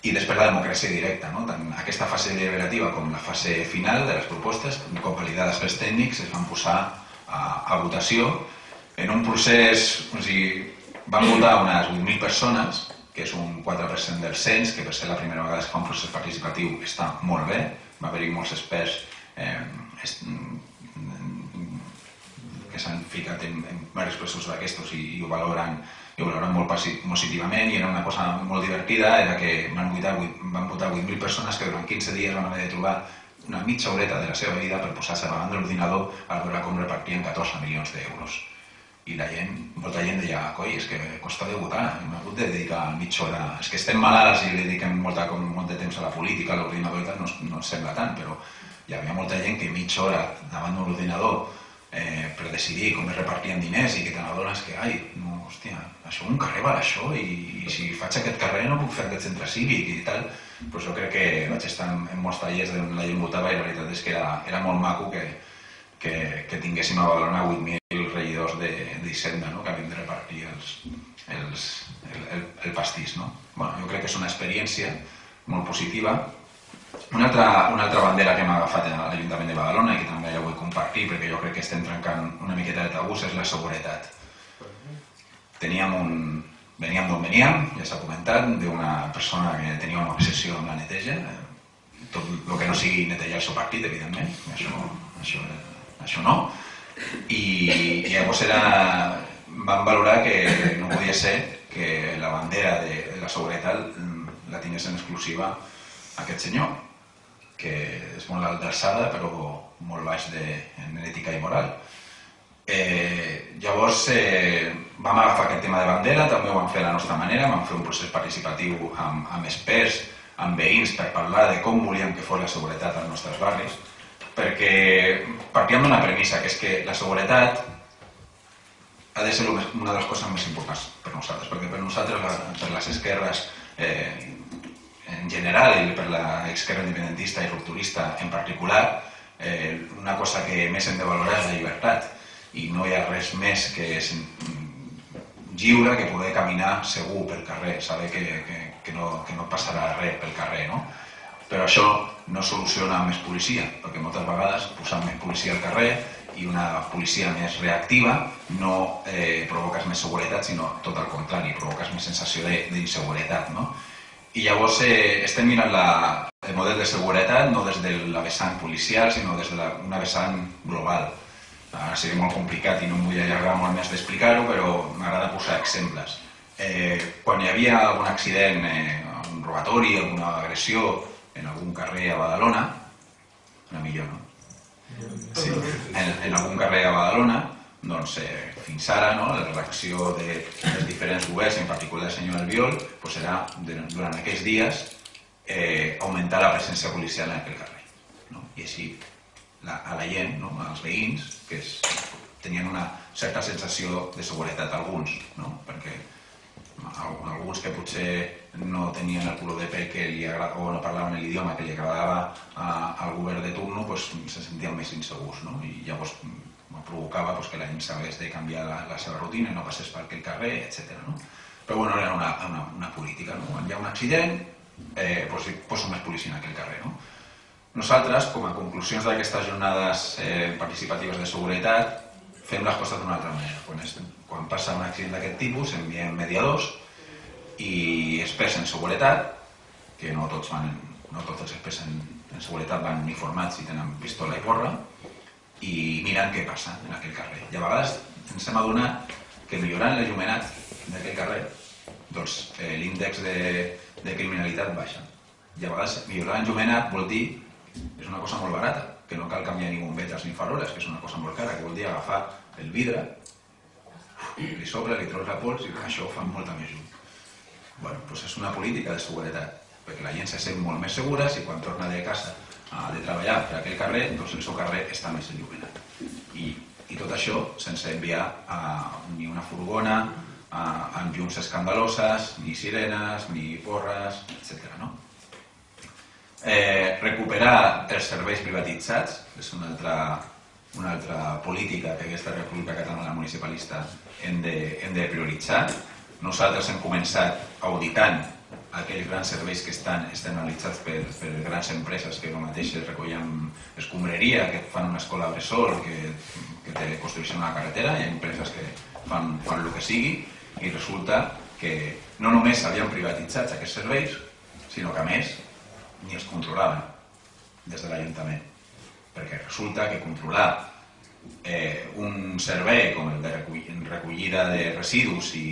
I després la democràcia directa, no? Tant aquesta fase deliberativa com la fase final de les propostes, com validades pels tècnics, es van posar a, a votació en un procés, o sigui, van votar unes 8.000 persones, que és un 4% del cens, que per ser la primera vegada que fa un procés participatiu està molt bé. Va haver-hi molts experts eh, que s'han ficat en, en diversos processos d'aquestos i, i ho valoren i ho valoren molt positivament i era una cosa molt divertida, era que van votar, van votar 8.000 persones que durant 15 dies van haver de trobar una mitja horeta de la seva vida per posar-se davant de l'ordinador a veure com repartien 14 milions d'euros i la gent, molta gent deia, coi, és que costa de votar, hem hagut de dedicar mitja hora, és que estem malalts i li dediquem molta, com, molt de temps a la política, a l'ordinador i tal, no, no sembla tant, però hi havia molta gent que mitja hora davant d'un ordinador eh, per decidir com es repartien diners i que te n'adones que, ai, no, hòstia, això un carrer val això i, i si faig aquest carrer no puc fer aquest centre cívic i tal, però jo crec que vaig estar en, en molts tallers on la gent votava i la veritat és que era, era molt maco que, que, que tinguéssim a Badalona 8.000 regidors d'Hisenda no? que havien de repartir els, els, el, el, el pastís. No? Bueno, jo crec que és una experiència molt positiva. Una altra, una altra bandera que m'ha agafat a l'Ajuntament de Badalona i que també la vull compartir perquè jo crec que estem trencant una miqueta de tabús és la seguretat. Teníem un, veníem d'on veníem, ja s'ha comentat, d'una persona que tenia una obsessió amb la neteja, tot el que no sigui netejar el seu partit, evidentment, això, això, això no, i, i llavors era, van valorar que no podia ser que la bandera de, de la seguretat la tingués en exclusiva aquest senyor, que és molt alt d'alçada però molt baix de, en ètica i moral. Eh, llavors eh, vam agafar aquest tema de bandera, també ho vam fer a la nostra manera, vam fer un procés participatiu amb, amb experts, amb veïns per parlar de com volíem que fos la seguretat als nostres barris perquè partíem d'una premissa, que és que la seguretat ha de ser una de les coses més importants per nosaltres, perquè per nosaltres, per les esquerres eh, en general i per l'esquerra independentista i rupturista en particular, eh, una cosa que més hem de valorar és la llibertat i no hi ha res més que és lliure que poder caminar segur pel carrer, saber que, que, que, no, que no passarà res pel carrer, no? Però això no soluciona més policia, perquè moltes vegades posant més policia al carrer i una policia més reactiva no eh, provoques més seguretat, sinó tot el contrari, provoques més sensació d'inseguretat. No? I llavors eh, estem mirant la, el model de seguretat no des de la vessant policial, sinó des d'una de vessant global. Ara seria molt complicat i no em vull allargar molt més d'explicar-ho, però m'agrada posar exemples. Eh, quan hi havia algun accident, eh, un robatori, alguna agressió en algun carrer a Badalona, una millor, no? Sí, en, en algun carrer a Badalona, doncs eh, fins ara no, la reacció de, dels diferents governs, en particular del senyor Albiol, pues serà de, durant aquells dies eh, augmentar la presència policial en aquell carrer. No? I així la, a la gent, no? als veïns, que es, tenien una certa sensació de seguretat, alguns, no? perquè alguns que potser no tenien el color de pell que li agrada, o no parlaven l'idioma que li agradava a, al govern de turno, pues, se sentien més insegurs. No? I llavors mm, provocava pues, que la gent s'hagués de canviar la, la seva rutina, no passés per aquell carrer, etc. No? Però bueno, era una, una, una política. No? Quan hi ha un accident, eh, pues, poso més policia en aquell carrer. No? Nosaltres, com a conclusions d'aquestes jornades eh, participatives de seguretat, fem les coses d'una altra manera. Quan, quan passa un accident d'aquest tipus, enviem mediadors i experts en seguretat, que no tots, van, no tots els experts en, en seguretat van uniformats i tenen pistola i porra, i miren què passa en aquell carrer. I a vegades ens hem adonat que millorant l'allumenat d'aquell carrer, doncs eh, l'índex de, de criminalitat baixa. I a vegades millorar l'enllumenat vol dir, és una cosa molt barata, que no cal canviar ni bombetes ni faroles, que és una cosa molt cara, que vol dir agafar el vidre, li sobra, li treus la pols i això fan molta més. Bueno, doncs és una política de seguretat, perquè la gent se sent molt més segura si quan torna de casa a de treballar per aquell carrer, doncs el seu carrer està més enllumenat. I, i tot això sense enviar a, ni una furgona, a, amb llums escandaloses, ni sirenes, ni porres, etc. No? Eh, recuperar els serveis privatitzats és una altra, una altra política que aquesta República Catalana Municipalista hem de, hem de prioritzar. Nosaltres hem començat auditant aquells grans serveis que estan externalitzats per, per grans empreses que no mateixes recollen escombraria, que fan una escola bressol, que, que te construeixen una carretera, hi ha empreses que fan, fan el que sigui, i resulta que no només s'havien privatitzat aquests serveis, sinó que a més ni els controlaven des de l'Ajuntament. Perquè resulta que controlar eh, un servei com el de recollida de residus i,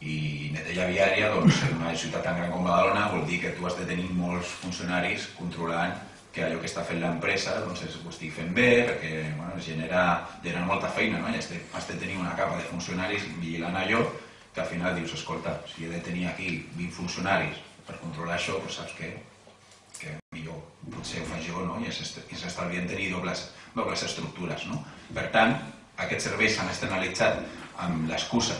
i neteja viària, doncs en una ciutat tan gran com Badalona vol dir que tu has de tenir molts funcionaris controlant que allò que està fent l'empresa doncs, ho estigui fent bé, perquè bueno, genera, genera molta feina, no? I has de, has de tenir una capa de funcionaris vigilant allò, que al final dius, escolta, si he de tenir aquí 20 funcionaris per controlar això, doncs saps què? Que millor potser ho fa jo no? i s'estalvien tenir dobles, dobles estructures. No? Per tant, aquests serveis s'han externalitzat amb l'excusa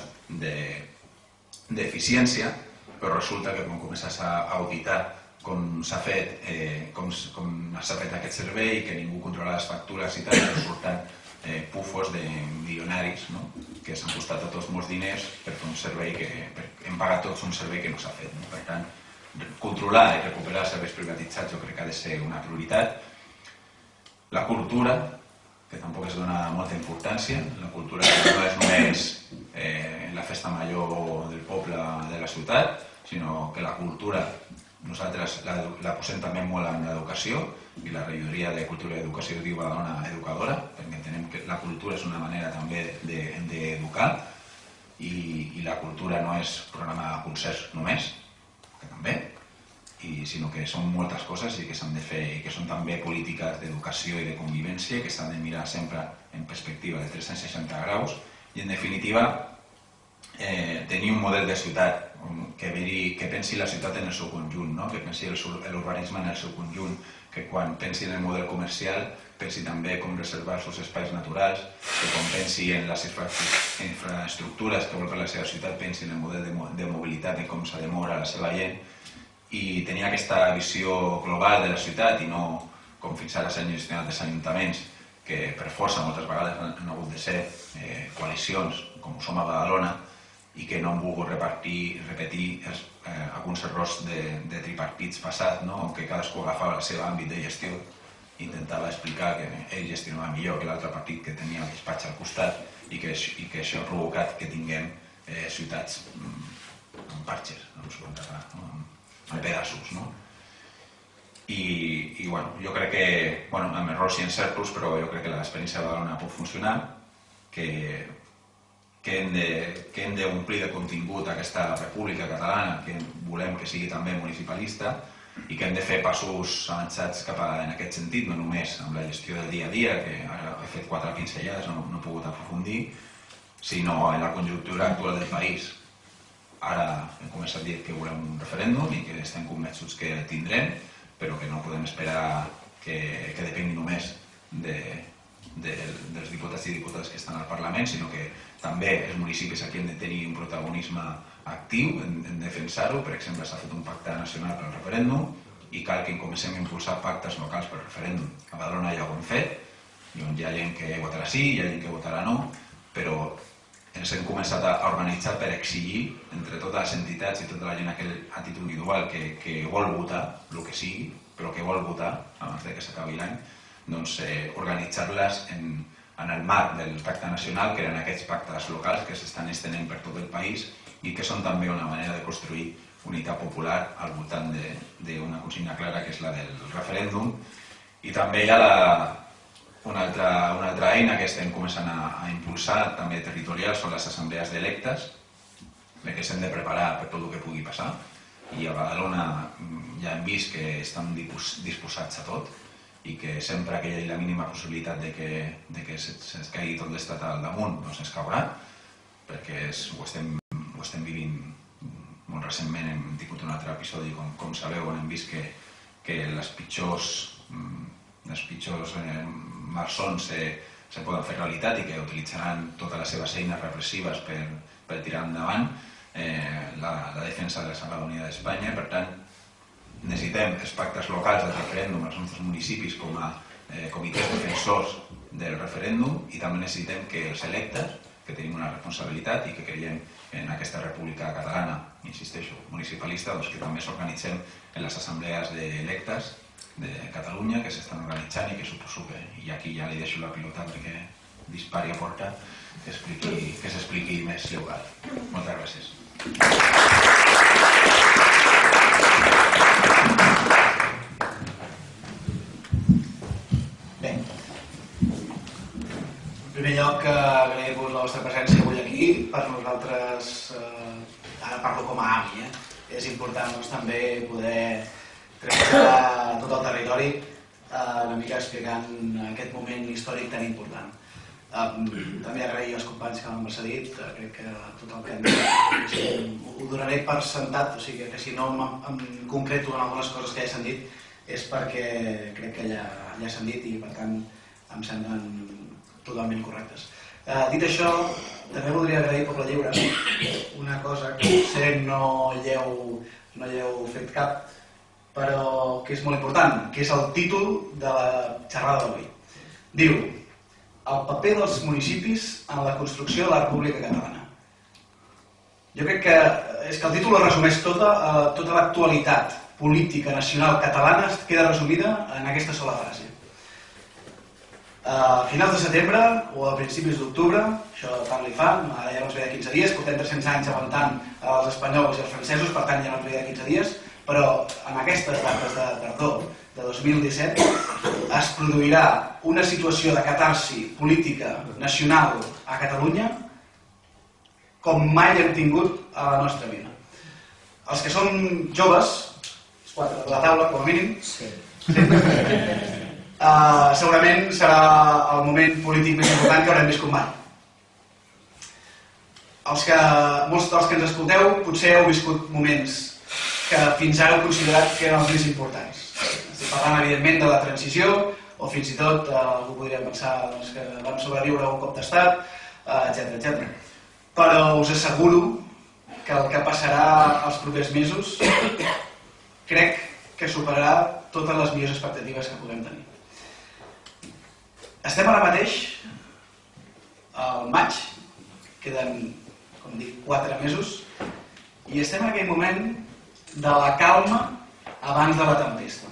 d'eficiència, de, però resulta que quan comences a auditar com s'ha fet, eh, com, com s'ha fet aquest servei, que ningú controla les factures i tal, resulten eh, pufos de milionaris no? que s'han costat a tots molts diners per fer un servei que per, hem pagat tots un servei que no s'ha fet. No? Per tant, controlar i recuperar els serveis privatitzats jo crec que ha de ser una prioritat. La cultura, que tampoc es dona molta importància, la cultura no és només eh, la festa major del poble de la ciutat, sinó que la cultura nosaltres la, la posem també molt en l'educació i la regidoria de Cultura i Educació diu la dona educadora, perquè entenem que la cultura és una manera també d'educar de, de i, i la cultura no és programa de concerts només, també, i, sinó que són moltes coses i que s'han de fer i que són també polítiques d'educació i de convivència que s'han de mirar sempre en perspectiva de 360 graus i en definitiva eh, tenir un model de ciutat que, veri, que pensi la ciutat en el seu conjunt, no? que pensi l'urbanisme en el seu conjunt, que quan pensi en el model comercial pensi també com reservar els espais naturals, que quan pensi en les infraestructures que vol per la seva ciutat pensi en el model de, de mobilitat i com s'ha de moure la seva gent i tenir aquesta visió global de la ciutat i no com fins ara s'han gestionat els ajuntaments que per força moltes vegades han, hagut de ser eh, coalicions com som a Badalona i que no han volgut repartir, repetir els, eh, alguns errors de, de tripartits passats, no? que cadascú agafava el seu àmbit de gestió intentava explicar que ell gestionava millor que l'altre partit que tenia el despatx al costat i que, i que això ha provocat que tinguem eh, ciutats mm, amb parxes, no com català, no? amb pedaços, no? I, i bueno, jo crec que, bueno, amb errors i encertos, però jo crec que l'experiència de Badalona pot funcionar, que, que hem de, que hem d'omplir de contingut aquesta república catalana, que volem que sigui també municipalista, i que hem de fer passos avançats cap a, en aquest sentit, no només amb la gestió del dia a dia, que ara he fet quatre pinzellades, no, no he pogut aprofundir, sinó en la conjuntura actual del país. Ara hem començat a dir que volem un referèndum i que estem convençuts que el tindrem, però que no podem esperar que, que depengui només de, de, dels diputats i diputades que estan al Parlament, sinó que també els municipis aquí han de tenir un protagonisme actiu en, en defensar-ho. Per exemple, s'ha fet un pacte nacional pel referèndum i cal que comencem a impulsar pactes locals pel referèndum. A Badalona ja ho hem fet, i on hi ha gent que votarà sí, hi ha gent que votarà no, però ens hem començat a organitzar per exigir entre totes les entitats i tota la gent aquell a títol individual que, que vol votar, el que sigui, però que vol votar abans de que s'acabi l'any, doncs eh, organitzar-les en, en el marc del pacte nacional, que eren aquests pactes locals que s'estan estenent per tot el país i que són també una manera de construir unitat popular al voltant d'una consigna clara que és la del referèndum. I també hi ha la, una, altra, una altra eina que estem començant a, a impulsar, també territorial, són les assemblees d'electes, que s'hem de preparar per tot el que pugui passar. I a Badalona mm, ja hem vist que estan disposats a tot i que sempre que hi hagi la mínima possibilitat de que, de que se'ns caigui tot l'estat al damunt, doncs es caurà, perquè és, ho, estem, estem vivint molt recentment, hem tingut un altre episodi, com, com sabeu, on hem vist que, que les pitjors, mm, les pitjors eh, malsons se, se poden fer realitat i que utilitzaran totes les seves eines repressives per, per tirar endavant eh, la, la defensa de la Sagrada Unida d'Espanya. Per tant, necessitem els pactes locals del referèndum als nostres municipis com a eh, comitès defensors del referèndum i també necessitem que els electes, que tenim una responsabilitat i que creiem en aquesta república catalana, insisteixo, municipalista, doncs que també s'organitzem en les assemblees d'electes de Catalunya que s'estan organitzant i que suposo que, i aquí ja li deixo la pilota perquè dispari a porta, que s'expliqui més si ho cal. Moltes gràcies. Primer lloc, agrair-vos la vostra presència avui aquí. Per nosaltres, eh, ara parlo com a avi, eh? és important doncs, també poder tractar tot el territori eh, una mica explicant aquest moment històric tan important. Um, també agrair als companys que m'han precedit, uh, crec que tot el que han dit ho donaré per sentat, o sigui que si no em concreto en algunes coses que ja s'han dit és perquè crec que ja, ja s'han dit i per tant em semblen totalment correctes. Eh, dit això, també voldria agrair a Poble Lliure una cosa que potser no hi heu, no hi heu fet cap, però que és molt important, que és el títol de la xerrada d'avui. Diu, el paper dels municipis en la construcció de la República Catalana. Jo crec que és que el títol resumeix tota, eh, tota l'actualitat política nacional catalana queda resumida en aquesta sola frase a finals de setembre o a principis d'octubre, això tant li fa, ara ja no ens ve de 15 dies, portem 300 anys aguantant els espanyols i els francesos, per tant ja no ens ve de 15 dies, però en aquestes dates de tardor de 2017 es produirà una situació de catarsi política nacional a Catalunya com mai hem tingut a la nostra vida. Els que som joves, els quatre de la taula com a mínim, sí. sí uh, segurament serà el moment polític més important que haurem viscut mai. Els que, molts dels que ens escolteu potser heu viscut moments que fins ara heu considerat que eren els més importants. Estic parlant, evidentment, de la transició, o fins i tot eh, algú podria pensar doncs, que vam sobreviure a un cop d'estat, etc eh, etc. Però us asseguro que el que passarà els propers mesos crec que superarà totes les millors expectatives que puguem tenir. Estem ara mateix al maig, queden, com dic, quatre mesos, i estem en aquell moment de la calma abans de la tempesta.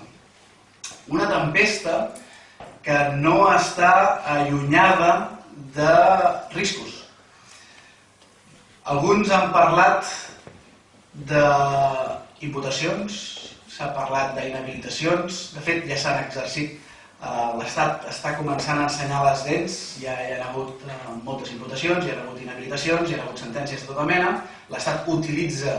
Una tempesta que no està allunyada de riscos. Alguns han parlat d'imputacions, s'ha parlat d'inhabilitacions, de fet ja s'han exercit, l'Estat està començant a ensenyar les dents, ja hi ha hagut eh, moltes imputacions, hi ha hagut inhabilitacions, hi ha hagut sentències de tota mena, l'Estat utilitza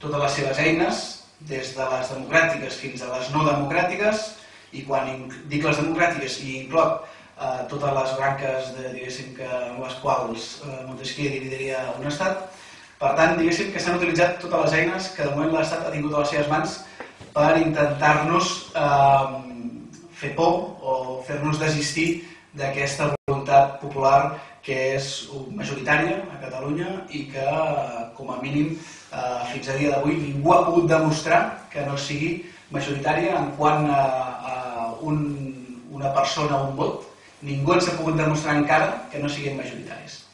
totes les seves eines, des de les democràtiques fins a les no democràtiques, i quan dic les democràtiques i incloc eh, totes les branques de, diguéssim, que, amb les quals eh, Montesquieu dividiria un estat, per tant, diguéssim que s'han utilitzat totes les eines que de moment l'Estat ha tingut a les seves mans per intentar-nos eh, fer por o fer-nos desistir d'aquesta voluntat popular que és majoritària a Catalunya i que, com a mínim, eh, fins a dia d'avui ningú ha pogut demostrar que no sigui majoritària en quant a, a un, una persona o un vot. Ningú ens ha pogut demostrar encara que no siguin majoritaris.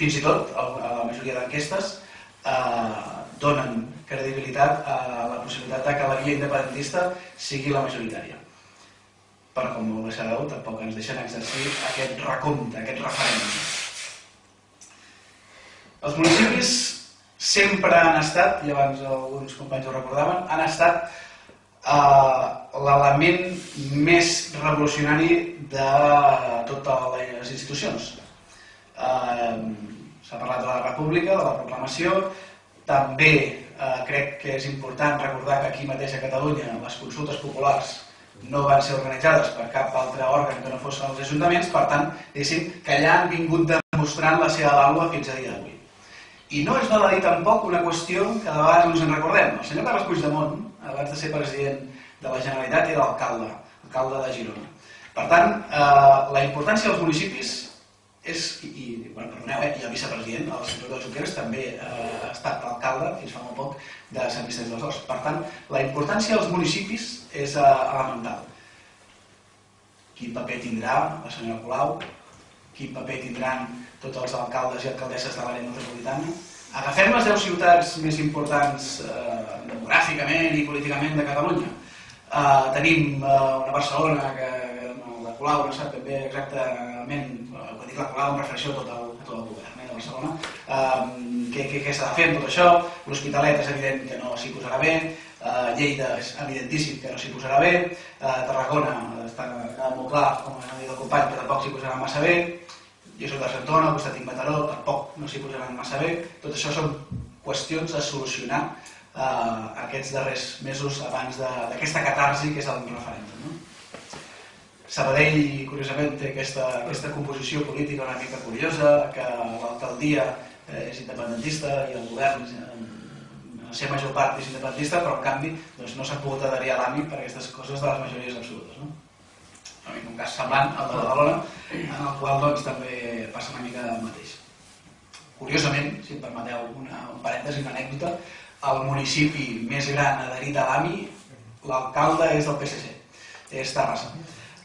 Fins i tot, la majoria d'enquestes eh, donen credibilitat a la possibilitat de que la via independentista sigui la majoritària. Però, com bé sabeu, tampoc ens deixen exercir aquest recompte, aquest referèndum. Els municipis sempre han estat, i abans alguns companys ho recordaven, han estat eh, l'element més revolucionari de totes les institucions. Eh, S'ha parlat de la república, de la proclamació, també eh, crec que és important recordar que aquí mateix a Catalunya les consultes populars no van ser organitzades per cap altre òrgan que no fos els ajuntaments, per tant, diguéssim que allà han vingut demostrant la seva vàlua fins a dia d'avui. I no és dir tampoc una qüestió que de vegades no ens en recordem. El senyor Carles Puigdemont, abans de ser president de la Generalitat, era alcalde, alcalde de Girona. Per tant, eh, la importància dels municipis és, i, i bueno, perdoneu, eh, i el vicepresident, el senyor de Junqueras, també eh, ha estat alcalde fins fa molt poc de Sant Vicenç dels Horts. Per tant, la importància dels municipis és eh, elemental. Quin paper tindrà la senyora Colau? Quin paper tindran tots els alcaldes i alcaldesses de l'àrea metropolitana. Agafem les 10 ciutats més importants eh, demogràficament i políticament de Catalunya. Eh, tenim eh, una Barcelona que, que la Colau no sap ben bé exactament, quan dic la Colau em refereixo a tot el, tot el govern eh, de Barcelona, eh, què, què, què s'ha de fer amb tot això, l'Hospitalet és evident que no s'hi posarà bé, eh, Lleida és evidentíssim que no s'hi posarà bé, eh, Tarragona està molt clar, com ha dit el company, que tampoc s'hi posarà massa bé, jo soc de Santona, al costat tinc Mataró, tampoc no s'hi posaran massa bé. Tot això són qüestions a solucionar eh, aquests darrers mesos abans d'aquesta catarsi que és el referèndum. No? Sabadell, curiosament, té aquesta, aquesta composició política una mica curiosa, que l'alcaldia eh, és independentista i el govern en la seva major part és independentista, però en canvi doncs, no s'ha pogut adherir a l'àmbit per aquestes coses de les majories absolutes. No? un cas semblant al de Badalona, en el qual doncs, també passa una mica el mateix. Curiosament, si em permeteu una, un parèntesi, una anècdota, el municipi més gran adherit a l'AMI, l'alcalde és del PSC, és Terrassa.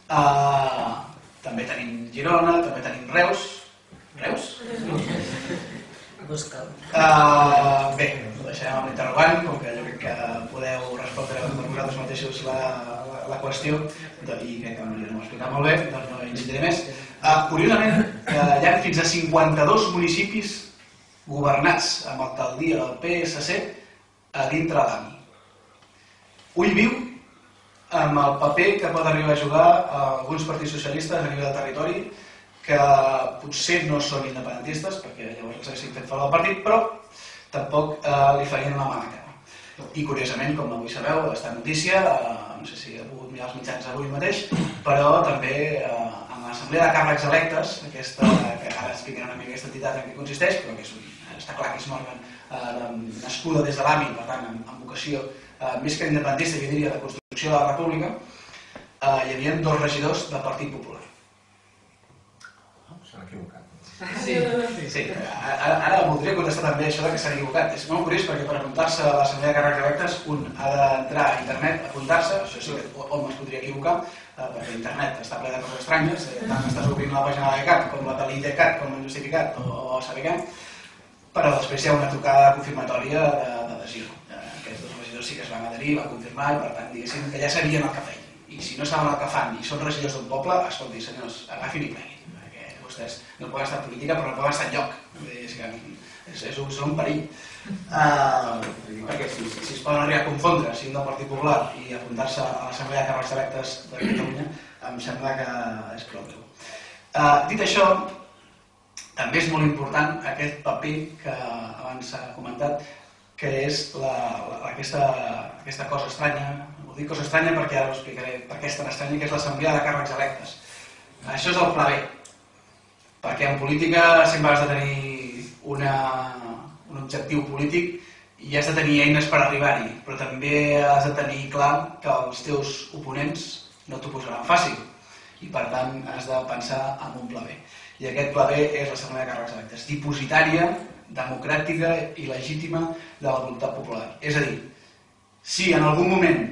Uh, també tenim Girona, també tenim Reus. Reus? Busca'l. Uh, bé, ho deixarem amb l'interrogant, com que jo crec que podeu respondre per vosaltres mateixos la, la, la qüestió, de, i crec que no explicat molt bé, doncs no incidiré més. Uh, curiosament, uh, hi ha fins a 52 municipis governats amb alcaldia del PSC a dintre l'AMI. Ull viu amb el paper que pot arribar a jugar alguns partits socialistes a nivell del territori que potser no són independentistes, perquè llavors els haguessin fet fora del partit, però tampoc eh, li farien una mala cara. I curiosament, com avui sabeu, està notícia, eh, no sé si he pogut mirar els mitjans avui mateix, però també eh, en l'Assemblea de Càrrecs Electes, aquesta, que ara explicaré una mica aquesta entitat en què consisteix, però que és un, està clar que és un eh, nascuda des de l'AMI, per tant, amb, amb vocació eh, més que independentista, jo diria, de construcció de la república, eh, hi havia dos regidors del Partit Popular s'han equivocat. Sí, sí. Ara, ara voldria contestar també això de que s'han equivocat. És molt curiós perquè per apuntar-se a l'Assemblea de Càrrecs Electes un ha d'entrar a internet, apuntar-se, això sí que hom es podria equivocar, eh, perquè internet està ple de coses estranyes, eh, tant estàs obrint la pàgina de l'ICAT com la de l'ITCAT, com el justificat o, o saber què, però després hi ha una trucada confirmatòria d'adhesió. Eh, aquests sí que es van adherir, van confirmar i per tant diguéssim que ja sabien el que feien. i si no saben el que fan i són regidors d'un poble, escolti, senyors, agafin i pleguin, perquè vostès no poden estar en política però no poden estar enlloc. És, que és, és, un, és un perill. Uh, perquè si, si es poden arribar a confondre si un del Partit Popular i apuntar-se a l'Assemblea de Càrrecs Electes de Catalunya, em sembla que és prou greu. Uh, dit això, també és molt important aquest paper que abans s'ha comentat, que és la, la, aquesta, aquesta cosa estranya, ho dic cosa estranya perquè ara ho explicaré per què és tan estranya, que és l'Assemblea de Càrrecs Electes. Això és el pla B, perquè en política sempre has de tenir una, un objectiu polític i has de tenir eines per arribar-hi, però també has de tenir clar que els teus oponents no t'ho posaran fàcil i per tant has de pensar en un pla B. I aquest pla B és l'Assemblea de Càrrecs Electes, dipositària, democràtica i legítima de la voluntat popular. És a dir, si en algun moment,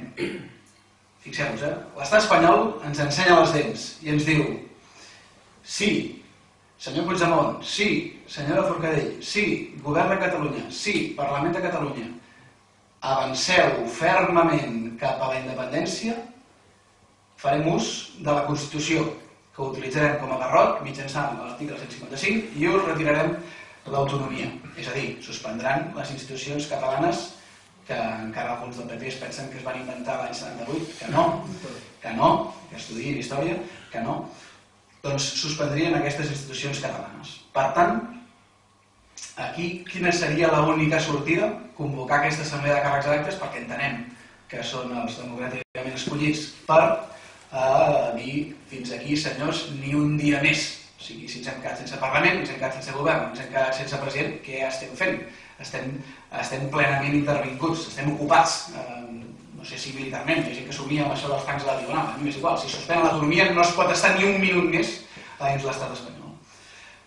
fixeu-vos, eh, l'estat espanyol ens ensenya les dents i ens diu sí, Senyor Puigdemont, sí. Senyora Forcadell, sí. Govern de Catalunya, sí. Parlament de Catalunya. Avanceu fermament cap a la independència, farem ús de la Constitució, que utilitzarem com a barroc mitjançant l'article 155 i us retirarem l'autonomia. És a dir, suspendran les institucions catalanes que encara alguns del PP es pensen que es van inventar l'any 78, que no, que no, que estudiïn història, que no, doncs suspendrien aquestes institucions catalanes. Per tant, aquí quina seria l'única sortida? Convocar aquesta assemblea de càrrecs electes perquè entenem que són els democràticament escollits per eh, dir fins aquí, senyors, ni un dia més. O sigui, si ens hem quedat sense Parlament, ens hem quedat sense govern, ens hem quedat sense president, què estem fent? Estem, estem plenament intervinguts, estem ocupats. Eh, no sé si militarment, hi ha gent que somia amb això dels tancs de la Diagonal, a mi m'és igual, si suspèn l'autonomia no es pot estar ni un minut més a dins l'estat espanyol.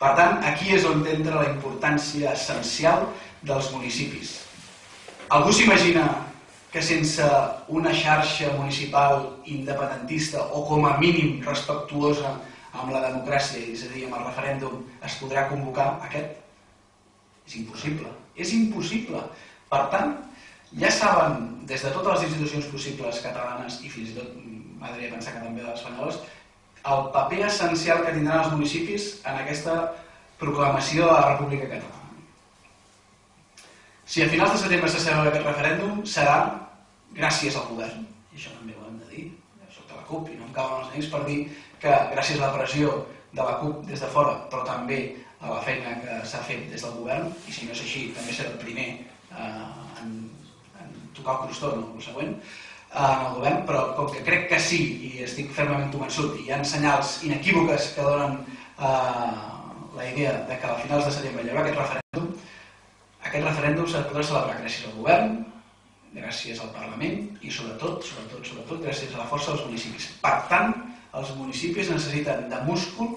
Per tant, aquí és on entra la importància essencial dels municipis. Algú s'imagina que sense una xarxa municipal independentista o com a mínim respectuosa amb la democràcia, és a dir, amb el referèndum, es podrà convocar aquest? És impossible. És impossible. Per tant, ja saben, des de totes les institucions possibles catalanes i fins i tot m'agradaria pensar que també de les espanyoles, el paper essencial que tindran els municipis en aquesta proclamació de la República Catalana. Si a finals de setembre se celebra aquest referèndum, serà gràcies al govern, i això també ho hem de dir, soc de la CUP i no em cauen els nens per dir que gràcies a la pressió de la CUP des de fora, però també a la feina que s'ha fet des del govern, i si no és així, també serà el primer eh, en tocar el crostó, no, el següent, eh, en el govern, però com que crec que sí, i estic fermament convençut, i hi ha senyals inequívoques que donen eh, la idea de que a finals de setembre hi haurà aquest referèndum, aquest referèndum s'ha de poder celebrar gràcies al govern, gràcies al Parlament i sobretot, sobretot, sobretot gràcies a la força dels municipis. Per tant, els municipis necessiten de múscul,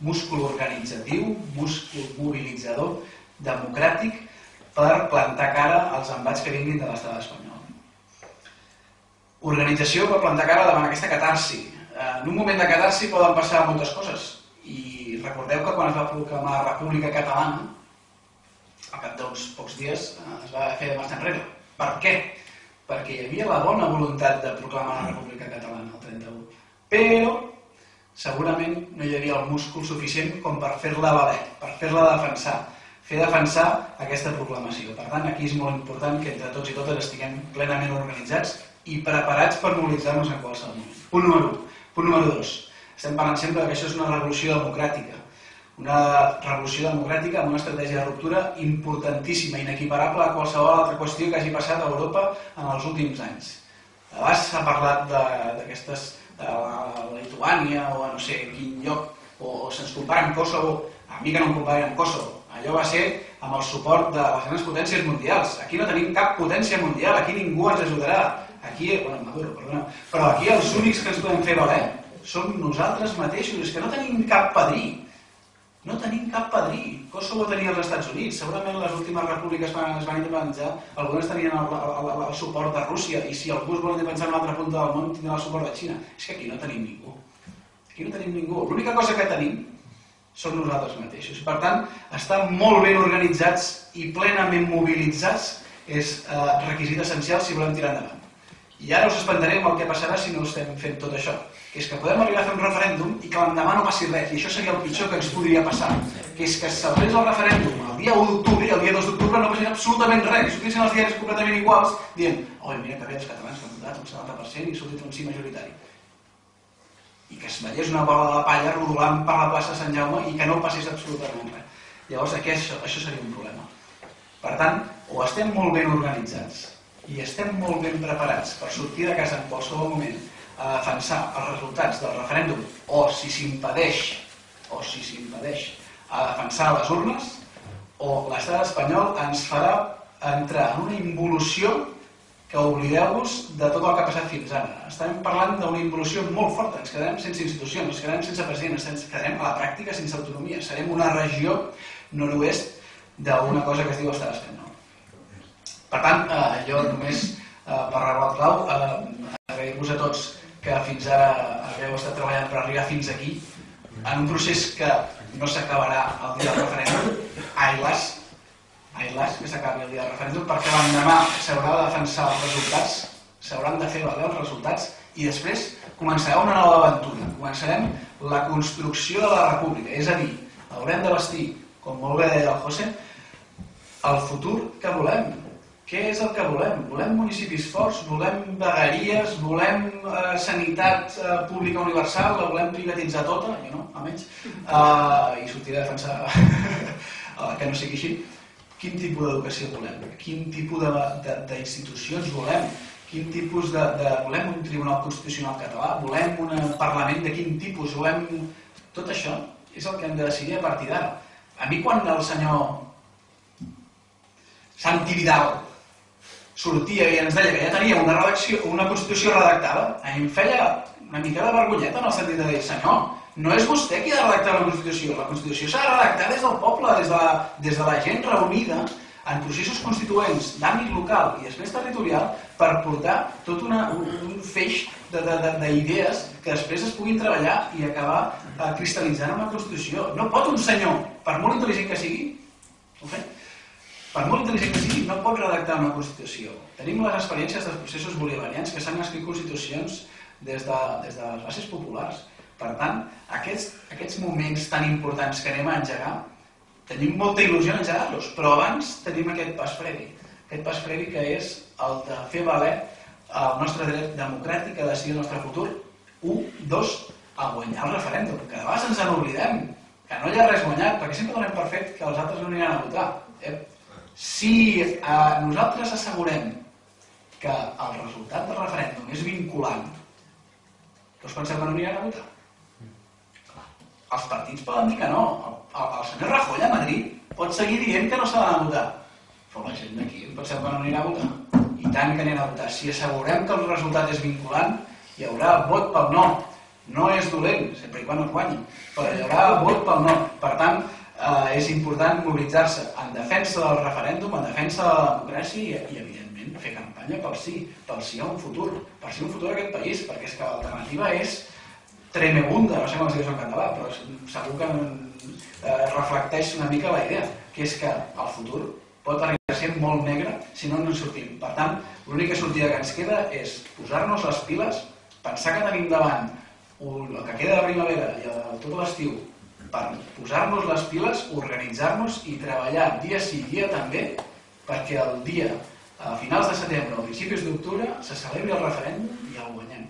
múscul organitzatiu, múscul mobilitzador, democràtic, per plantar cara als embats que vinguin de l'estat espanyol. Organització per plantar cara davant aquesta catarsi. Eh, en un moment de catarsi poden passar moltes coses. I recordeu que quan es va proclamar la República Catalana, al cap d'uns pocs dies eh, es va fer de bastant enrere. Per què? Perquè hi havia la bona voluntat de proclamar la República Catalana el 31. Però segurament no hi havia el múscul suficient com per fer-la valer, per fer-la defensar fer defensar aquesta proclamació. Per tant, aquí és molt important que entre tots i totes estiguem plenament organitzats i preparats per mobilitzar-nos en qualsevol moment. Punt número 1. Punt número 2. Estem parlant sempre que això és una revolució democràtica. Una revolució democràtica amb una estratègia de ruptura importantíssima, inequiparable a qualsevol altra qüestió que hagi passat a Europa en els últims anys. Abans s'ha parlat d'aquestes, la Lituània o a no sé quin lloc, o, o se'ns compara amb Kosovo, a mi que no em comparen amb Kosovo, allò va ser amb el suport de les grans potències mundials. Aquí no tenim cap potència mundial, aquí ningú ens ajudarà. Aquí, bueno, Maduro, perdona, però aquí els únics que ens podem fer valer som nosaltres mateixos, és que no tenim cap padrí. No tenim cap padrí. Kosovo tenia els Estats Units, segurament les últimes repúbliques van, es van independitzar, algunes tenien el, el, el, el suport de Rússia, i si algú es vol independitzar en una altra punta del món, tindrà el suport de Xina. És que aquí no tenim ningú. Aquí no tenim ningú. L'única cosa que tenim som nosaltres mateixos. Per tant, estar molt ben organitzats i plenament mobilitzats és eh, requisit essencial si volem tirar endavant. I ara us espantaré amb el que passarà si no estem fent tot això, que és que podem arribar a fer un referèndum i que l'endemà no passi res, i això seria el pitjor que ens podria passar, que és que es celebrés el referèndum el dia 1 d'octubre i el dia 2 d'octubre no passés absolutament res, sortissin els diaris completament iguals, dient, oi, mira que bé els catalans han votat un 70% i sortit un sí majoritari. I que es veiés una bola de palla rodolant per la plaça Sant Jaume i que no passés absolutament res. Llavors aquí això, això seria un problema. Per tant, o estem molt ben organitzats i estem molt ben preparats per sortir de casa en qualsevol moment a defensar els resultats del referèndum o si s'impedeix o si s'impedeix a defensar les urnes o l'estat espanyol ens farà entrar en una involució que oblideu-vos de tot el que ha passat fins ara. Estem parlant d'una involució molt forta, ens quedarem sense institucions, ens quedarem sense president, ens quedarem a la pràctica sense autonomia, serem una regió nord-oest d'una cosa que es diu estat espanyol. Per tant, eh, jo només eh, per el clau, eh, agrair-vos a tots que fins ara hagueu estat treballant per arribar fins aquí, en un procés que no s'acabarà el dia del referèndum, ai las, que s'acabi el dia del referèndum, perquè l'endemà s'haurà de defensar els resultats, s'hauran de fer valer els resultats i després començarà una nova aventura. Començarem la construcció de la república, és a dir, haurem de vestir, com molt bé deia el José, el futur que volem. Què és el que volem? Volem municipis forts, volem vegueries, volem eh, sanitat eh, pública universal, la volem privatitzar tota, jo no, almenys, eh, i sortir a defensar que no sigui així. Quin tipus d'educació volem? Quin tipus d'institucions volem? Quin tipus de, de... Volem un tribunal constitucional català? Volem un parlament de quin tipus? Volem... Tot això és el que hem de decidir a partir d'ara. A mi quan el senyor Santi Vidal sortia i ens deia que ja tenia una, redacció, una Constitució redactada, a mi em feia una mica de vergonyeta en el sentit de dir, senyor, no és vostè qui ha de redactar la Constitució, la Constitució s'ha de redactar des del poble, des de, la, des de la gent reunida en processos constituents d'àmbit local i després territorial per portar tot una, un, feix d'idees que després es puguin treballar i acabar eh, cristal·litzant en una Constitució. No pot un senyor, per molt intel·ligent que sigui, ho fem, per molt intel·ligent que sigui, no pot redactar una Constitució. Tenim les experiències dels processos bolivarians que s'han escrit constitucions des de, des de les bases populars. Per tant, aquests, aquests moments tan importants que anem a engegar, tenim molta il·lusió en engegar-los, però abans tenim aquest pas previ. Aquest pas previ que és el de fer valer el nostre dret democràtic a decidir el nostre futur. Un, dos, a guanyar el referèndum, que de vegades ens en oblidem, que no hi ha res guanyat, perquè sempre donem per fet que els altres no aniran a votar. Eh? Si eh, nosaltres assegurem que el resultat del referèndum és vinculant, doncs pensem que no aniran a votar. Els partits poden dir que no. El, el senyor Rajoy a Madrid pot seguir dient que no s'ha de votar. Però la gent d'aquí pensem que no anirà a votar. I tant que anirà a votar. Si assegurem que el resultat és vinculant, hi haurà vot pel no. No és dolent, sempre i quan no guanyi, però hi haurà vot pel no. Per tant, eh, és important mobilitzar-se en defensa del referèndum, en defensa de la democràcia i, i evidentment, fer campanya pel sí, pel sí a un futur, per sí un futur a aquest país, perquè és que l'alternativa és tremebunda, no sé com es diu en català, però segur que eh, reflecteix una mica la idea, que és que el futur pot arribar a ser molt negre si no ens sortim. Per tant, l'única sortida que ens queda és posar-nos les piles, pensar que tenim davant el que queda de primavera i tot l'estiu per posar-nos les piles, organitzar-nos i treballar dia sí, dia també, perquè el dia, a finals de setembre o principis d'octubre, se celebri el referèndum i el guanyem.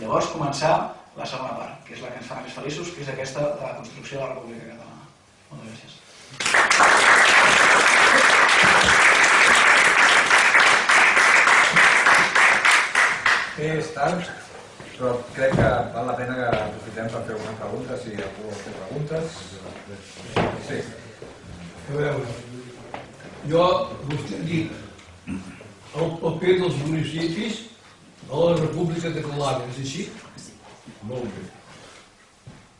Llavors començar la segona part, que és la que ens fa més feliços, que és aquesta de la construcció de la República Catalana. Moltes gràcies. Tard, però crec que val la pena que aprofitem per fer alguna pregunta, si algú vol fer preguntes. Sí. A veure, jo, vostè ha dit el paper dels municipis a la República Catalana, és així? Molt bé.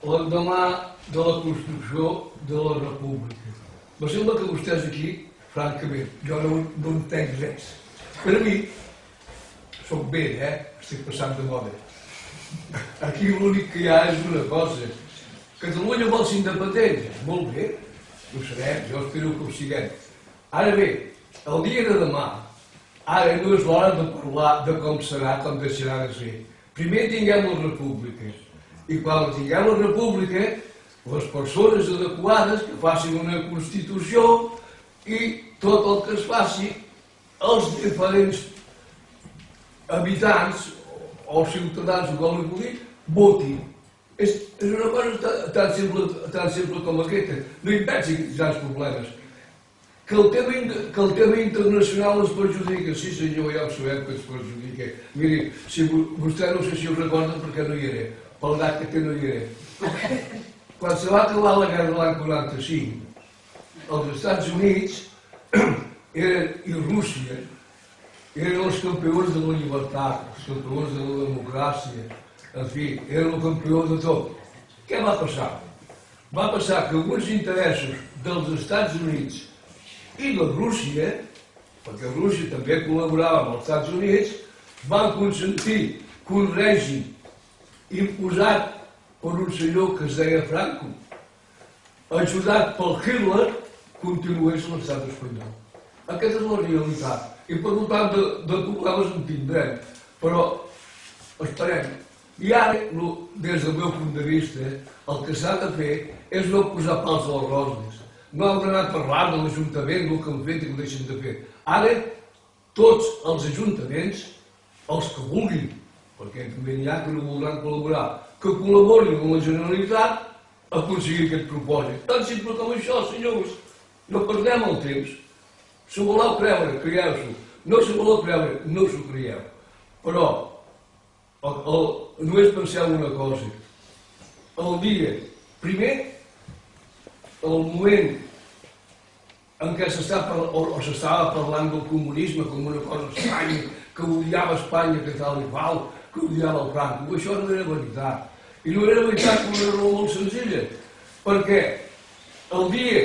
L'endemà de la construcció de la República. Me sembla que vostès aquí, francament, jo no, no entenc res. Per a mi, soc bé, eh? Estic passant de moda Aquí l'únic que hi ha és una cosa. Catalunya vol ser independent. Molt bé, ho serem, jo espero que ho siguem. Ara bé, el dia de demà Ara no és l'hora de parlar de com serà, com deixarà de ser. Primer tinguem la república. I quan tinguem la república, les persones adequades que facin una Constitució i tot el que es faci, els diferents habitants o ciutadans, li puc dir, votin. És, és una cosa tan, simple, tan simple com aquesta. No inventi grans problemes. Que el, tema, que el tema internacional ens perjudica, sí senyor, ja ho sabem que ens perjudica. Miri, si vo- vostè no sé si ho recorda perquè no hi era, pel gat que no hi era. Quan se va acabar la guerra de l'any 45, els Estats Units eren, i Rússia eren els campions de la llibertat, els campions de la democràcia, en fi, eren el campió de tot. Què va passar? Va passar que alguns interessos dels Estats Units i de Rússia, perquè Rússia també col·laborava amb els Estats Units, van consentir que un règim imposat per un senyor que es deia Franco, ajudat pel Hitler, continués l'estat espanyol. Aquesta és la realitat. I per tant, de, de problemes en tindrem. Però esperem. I ara, des del meu punt de vista, el que s'ha de fer és no posar pals a les roses. No hem d'anar parlant de l'Ajuntament, del que han fet i ho deixen de fer. Ara, tots els ajuntaments, els que vulguin, perquè també n'hi ha que no voldran col·laborar, que col·laborin amb la Generalitat a aconseguir aquest propòsit. Tan simple com això, senyors. No perdem el temps. Si voleu creure, creieu-s'ho. No si voleu creure, no s'ho creieu. Però el, el, només penseu una cosa. El dia, primer, el moment en què s'està o, o s'estava parlant del comunisme com una cosa estranya, que odiava Espanya, que tal i qual, que odiava el Franco, això no era veritat. I no era veritat per una raó molt senzilla, perquè el dia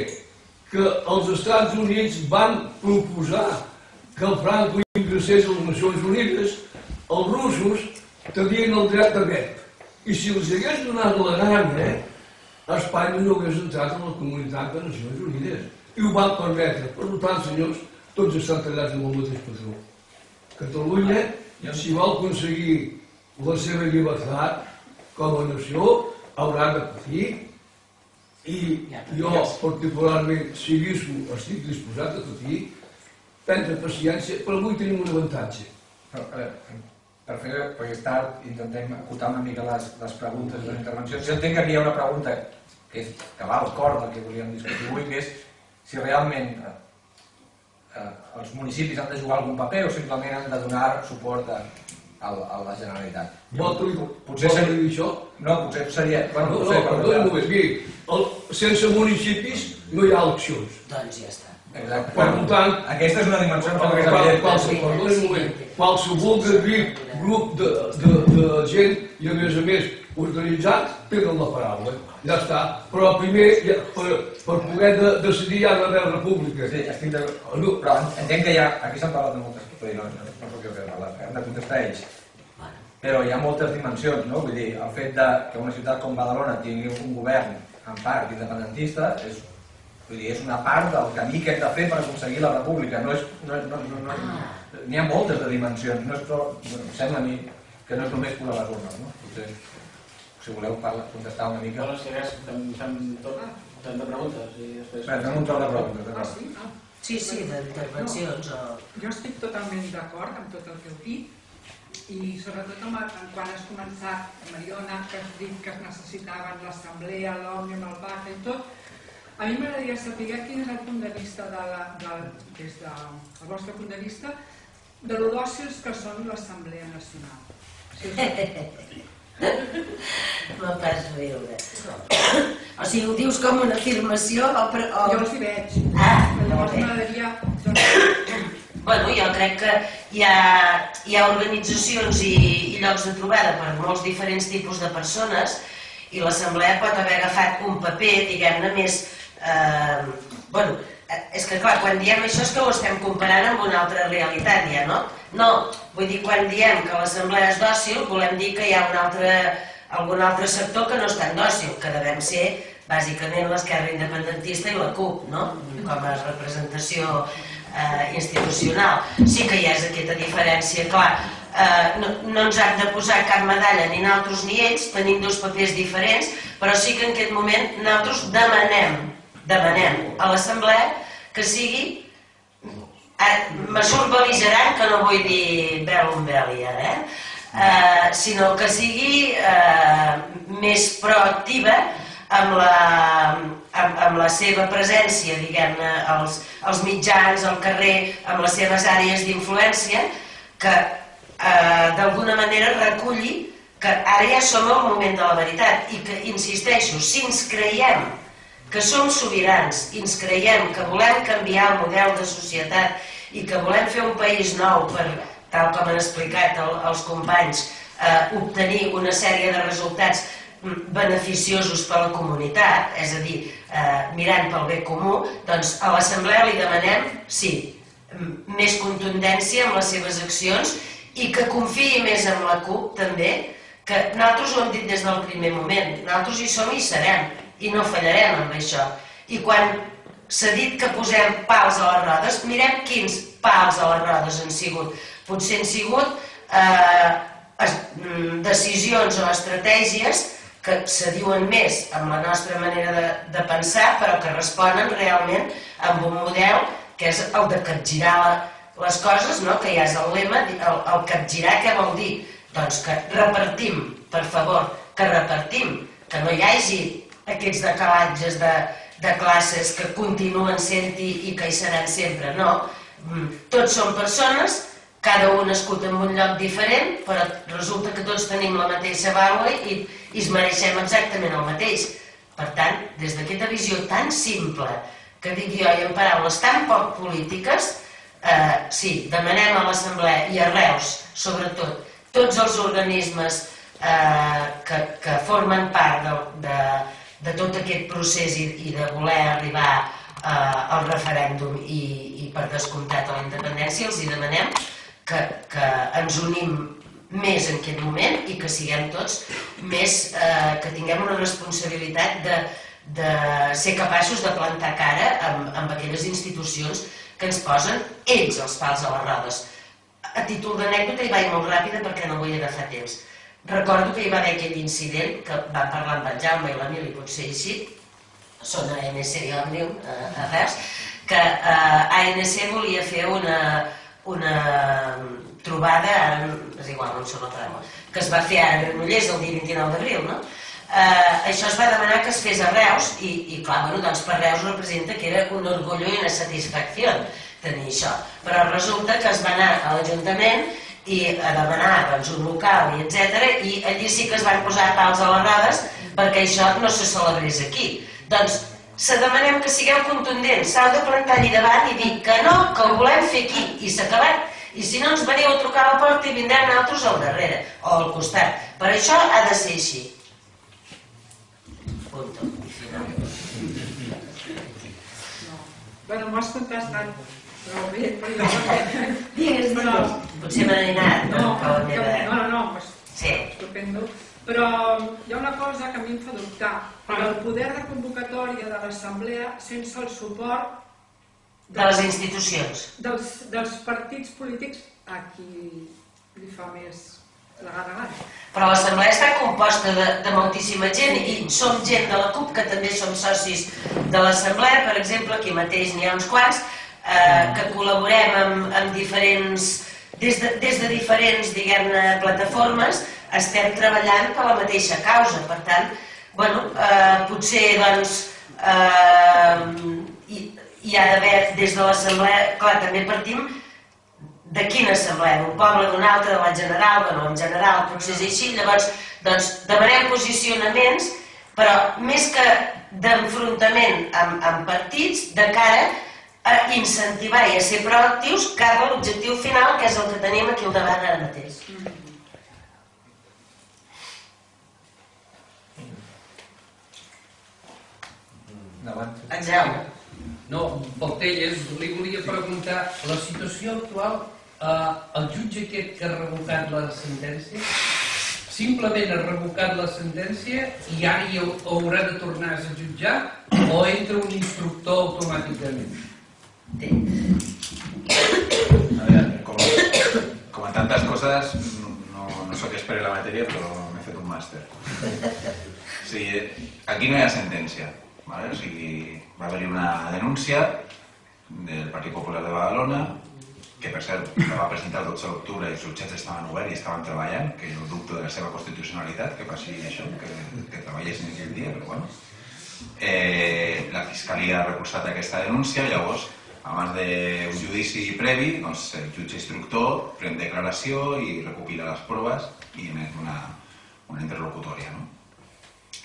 que els Estats Units van proposar que el Franco ingressés a les Nacions Unides, els russos tenien el dret de vet. I si els hagués donat la gana, Espanya no hagués entrat en la comunitat de Nacions Unides. I ho van permetre. Per tant, senyors, tots estan tallats amb el mateix patró. Catalunya, si vol aconseguir la seva llibertat com a nació, haurà de patir i jo, particularment, si visco, estic disposat a patir, prendre paciència, però avui tenim un avantatge. Però, a veure, per fer, perquè és tard, intentem acotar una mica les, les preguntes i les intervencions. Jo entenc que aquí hi ha una pregunta que, és, que va al cor del que volíem discutir avui, que és si realment eh, eh, els municipis han de jugar algun paper o simplement han de donar suport a, a, a la Generalitat. Vol que li, potser vol que seria- això? No, potser seria... Bueno, No, no, no, sé, perdoni un moment, miri, el, sense municipis no hi ha eleccions. Doncs ja està. Exacte. Per tant, aquesta és una dimensió que és Qual, evident. qualsevol, un moment, qualsevol que dit grup de, de, de gent i a més a més organitzat tenen la paraula. Ja està. Però primer, ja, per, per poder de, decidir hi ha d'haver república. Sí, estic de... No, Però entenc que ha... Aquí s'han parlat de moltes coses, no, no, no sóc jo que he parlat, hem de contestar ells. Però hi ha moltes dimensions, no? Vull dir, el fet de que una ciutat com Badalona tingui un govern en part independentista és, vull dir, és una part del camí que hem de fer per aconseguir la república. No és, no, no, no, no, N'hi ha moltes de dimensions. No és, però, sembla a mi que no és només posar les urnes, no? Potser, si voleu parlar, contestar una mica. Bueno, si hagués, fem, fem tot, tant de preguntes i després... Bé, fem un torn de preguntes. Ah, d'acord? sí? Ah. sí, sí, d'intervencions o... Jo estic totalment d'acord amb tot el que heu dit i sobretot amb, el- quan has començat, Mariona, que has dit que es necessitaven l'assemblea, l'òmnium, el pacte i tot, a mi m'agradaria saber quin és el punt de vista, de la, del, des del vostre punt de vista, de lo dòcils que són l'Assemblea Nacional. Si us... Me'n fas riure. O sigui, ho dius com una afirmació o... pre- o... Jo els hi veig. Ah, Llavors m'agradaria... Bueno, jo crec que hi ha, hi ha organitzacions i, i llocs de trobada per molts diferents tipus de persones i l'Assemblea pot haver agafat un paper, diguem-ne, més... Eh, bueno, és que clar, quan diem això és que ho estem comparant amb una altra realitat ja, no? No, vull dir, quan diem que l'Assemblea és dòcil, volem dir que hi ha un altre, algun altre sector que no és tan dòcil, que devem ser bàsicament l'esquerra independentista i la CUP, no? Com a representació eh, institucional. Sí que hi ha aquesta diferència, clar, eh, no, no ens han de posar cap medalla ni nosaltres ni ells, tenim dos papers diferents, però sí que en aquest moment nosaltres demanem, demanem a l'Assemblea que sigui eh, me beligerant que no vull dir bel beli ara, eh? Eh, sinó que sigui eh, més proactiva amb la, amb, amb la seva presència, diguem-ne, als, als mitjans, al carrer, amb les seves àrees d'influència, que eh, d'alguna manera reculli que ara ja som al moment de la veritat i que, insisteixo, si ens creiem que som sobirans i ens creiem que volem canviar el model de societat i que volem fer un país nou per, tal com han explicat el, els companys, eh, obtenir una sèrie de resultats mm, beneficiosos per a la comunitat, és a dir, eh, mirant pel bé comú, doncs a l'Assemblea li demanem, sí, més contundència en les seves accions i que confiï més en la CUP també, que nosaltres ho hem dit des del primer moment, nosaltres hi som i serem, i no fallarem amb això. I quan s'ha dit que posem pals a les rodes, mirem quins pals a les rodes han sigut. Potser han sigut eh, es, mm, decisions o estratègies que se diuen més amb la nostra manera de, de pensar, però que responen realment amb un model que és el de capgirar la, les coses, no? que ja és el lema, el, el capgirar què vol dir? Doncs que repartim, per favor, que repartim, que no hi hagi aquests decalatges de, de classes que continuen sent-hi i que hi seran sempre, no. Mm, Tots som persones, cada un nascut en un lloc diferent, però resulta que tots tenim la mateixa vàlua i, i es mereixem exactament el mateix. Per tant, des d'aquesta visió tan simple, que dic jo, i en paraules tan poc polítiques, eh, sí, demanem a l'Assemblea i a Reus, sobretot, tots els organismes eh, que, que formen part de, de, de tot aquest procés i, i de voler arribar eh, al referèndum i, i per descomptat a la independència, els hi demanem que, que ens unim més en aquest moment i que siguem tots més, eh, que tinguem una responsabilitat de, de ser capaços de plantar cara amb, amb aquelles institucions que ens posen ells els pals a les rodes. A títol d'anècdota hi vaig molt ràpida perquè no vull agafar temps. Recordo que hi va haver aquell incident que va parlar amb en Jaume i l'Emili, potser així, són a ANC i Òmnium, a, a que eh, ANC volia fer una, una trobada, ara és igual, no surt la paraula, que es va fer a Granollers el dia 29 d'abril, no? Eh, això es va demanar que es fes a Reus i, i clar, bueno, doncs per Reus representa que era un orgullo i una satisfacció tenir això. Però resulta que es va anar a l'Ajuntament i a demanar doncs, un local i etc i allí sí que es van posar pals a les rodes perquè això no se celebrés aquí. Doncs se demanem que sigueu contundents, s'heu de plantar allà davant i dir que no, que ho volem fer aquí i s'ha acabat. I si no ens veniu a trucar a la porta i vindrem altres al darrere o al costat. Per això ha de ser així. Punto. Bueno, m'ho has contestat prou bé, però jo... Digues, Però, Potser me n'he anat, no, no, no, no, no, pues, Sí. estupendo. Però hi ha una cosa que a mi em fa dubtar. El poder de convocatòria de l'Assemblea sense el suport De les institucions. dels, dels partits polítics a qui li fa més la gana gana. Però l'assemblea està composta de, de moltíssima gent i som gent de la CUP que també som socis de l'assemblea, per exemple, aquí mateix n'hi ha uns quants, eh, que col·laborem amb, amb diferents, des de, des de diferents, diguem-ne, plataformes, estem treballant per la mateixa causa. Per tant, bueno, eh, potser, doncs, eh, hi, hi ha d'haver des de l'assemblea, clar, també partim de quina assemblea, d'un poble, d'un altre, de la general, bueno, en general potser és així, llavors doncs, demanem posicionaments, però més que d'enfrontament amb, amb partits, de cara a incentivar i a ser proactius cap a l'objectiu final, que és el que tenim aquí al davant ara mateix. Endavant. En Jaume. No, pel Telles, li volia preguntar, la situació actual, eh, el jutge aquest que ha revocat la sentència, simplement ha revocat la sentència i ara hi hau- haurà de tornar a jutjar o entra un instructor automàticament? Té. tantas cosas no, no soy expert en la materia, pero me he fet un màster. O sigui, aquí no hi ha sentència. ¿vale? O sigui, va haver-hi una denúncia del Partit Popular de Badalona, que per cert la va presentar el 12 d'octubre i els jutjats estaven oberts i estaven treballant, que jo dubto de la seva constitucionalitat, que passi això, que, que treballessin aquell dia, però bueno. Eh, la Fiscalia ha recolzat aquesta denúncia, llavors, abans d'un judici previ, doncs, el jutge instructor pren declaració i recopila les proves i emet una, una interlocutòria. No?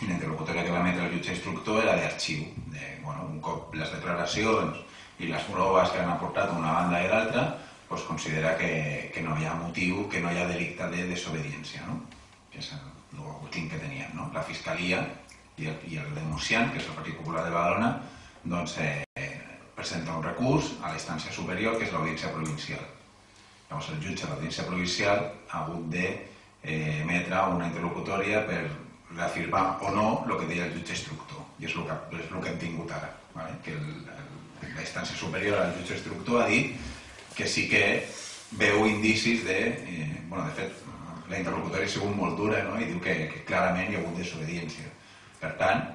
I la interlocutòria que va emetre el jutge instructor era d'arxiu. Bueno, un cop les declaracions i les proves que han aportat una banda i l'altra, doncs considera que, que no hi ha motiu, que no hi ha delicte de desobediència, no? que és l'últim que teníem. No? La Fiscalia i el, i el denunciant, que és el Partit Popular de Badalona, doncs, eh, presenta un recurs a la instància superior, que és l'Audiència Provincial. Llavors el jutge de l'Audiència Provincial ha hagut de eh, una interlocutòria per reafirmar o no el que deia el jutge instructor. I és el que, és el que hem tingut ara. ¿vale? Que el, el, la instància superior al jutge instructor ha dit que sí que veu indicis de... Eh, bueno, de fet, la interlocutòria ha sigut molt dura no? i diu que, que clarament hi ha hagut desobediència. Per tant,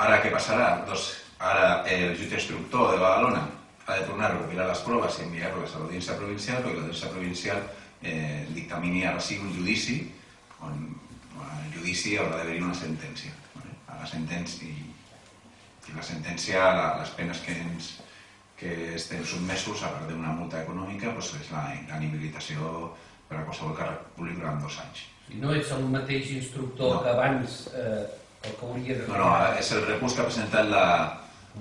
ara què passarà? Doncs ara el jutge instructor de Badalona ha de tornar a recopilar les proves i enviar-les a l'audiència provincial perquè l'audiència provincial eh, dictamini ara sí un judici on el judici haurà d'haver-hi una sentència. Vale? A la sentència i, i la sentència, la, les penes que ens que estem sotmesos a part d'una multa econòmica doncs és la, la inhabilitació per a qualsevol càrrec públic durant dos anys. I no ets el mateix instructor No. que abans eh, el que hauria de No, no, és el recurs que ha presentat la,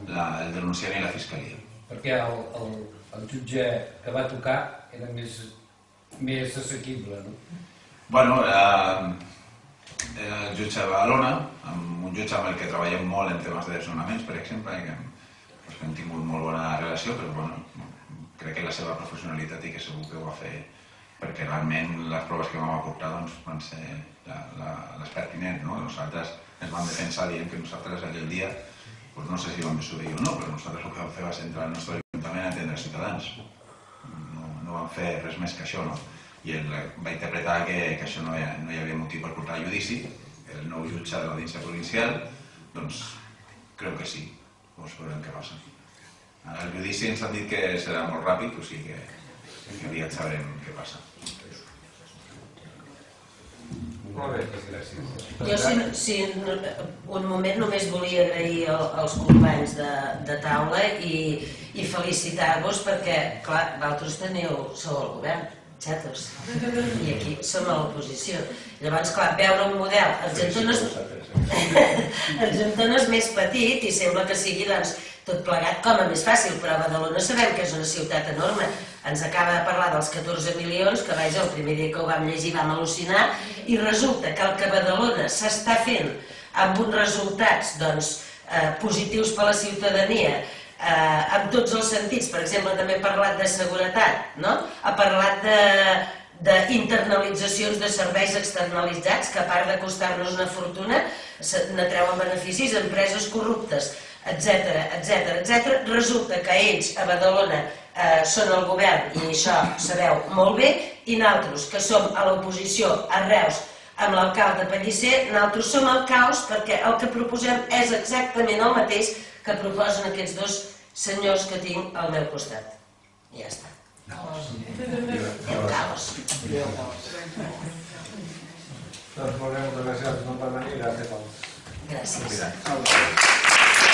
la, el denunciant i la fiscalia. Perquè el, el, el jutge que va tocar era més, més assequible, no? Bueno, era, era el jutge de Badalona, amb un jutge amb el que treballem molt en temes de desnonaments, per exemple, i que, doncs, que hem tingut molt bona relació, però bueno, crec que la seva professionalitat i que segur que ho va fer perquè realment les proves que vam aportar doncs, van ser la, la, les pertinents. No? Nosaltres ens vam defensar dient que nosaltres aquell dia, doncs no sé si vam desobeir o no, però nosaltres el que vam fer va ser entrar al nostre ajuntament a atendre ciutadans. No, no vam fer res més que això, no? I ell va interpretar que, que això no hi, ha, no hi havia motiu per portar a judici, el nou jutge de l'Audiència Provincial, doncs crec que sí, doncs veurem què passa. Ara el judici ens han dit que serà molt ràpid, o sigui que, que aviat sabrem què passa. Molt bé. Jo, si, si un moment només volia agrair al, als companys de, de taula i, i felicitar-vos perquè, clar, vosaltres teniu, sou el govern, xatos, i aquí som a l'oposició. Llavors, clar, veure un model, Argentona és més petit i sembla que sigui, doncs, tot plegat com a més fàcil, però Badalona sabem que és una ciutat enorme. Ens acaba de parlar dels 14 milions, que vaja, el primer dia que ho vam llegir vam al·lucinar, i resulta que el que Badalona s'està fent amb uns resultats doncs, eh, positius per a la ciutadania, eh, en tots els sentits, per exemple, també ha parlat de seguretat, no? ha parlat de, d'internalitzacions de serveis externalitzats que a part de costar-nos una fortuna n'atreuen beneficis a empreses corruptes, etc etc etc. Resulta que ells a Badalona eh, són el govern i això sabeu molt bé i nosaltres que som a l'oposició a Reus amb l'alcalde Pellicer, nosaltres som al caos perquè el que proposem és exactament el mateix que proposen aquests dos senyors que tinc al meu costat. I ja està. El caos. Doncs molt bé, moltes gràcies no per venir, gràcies. Gràcies. Mira.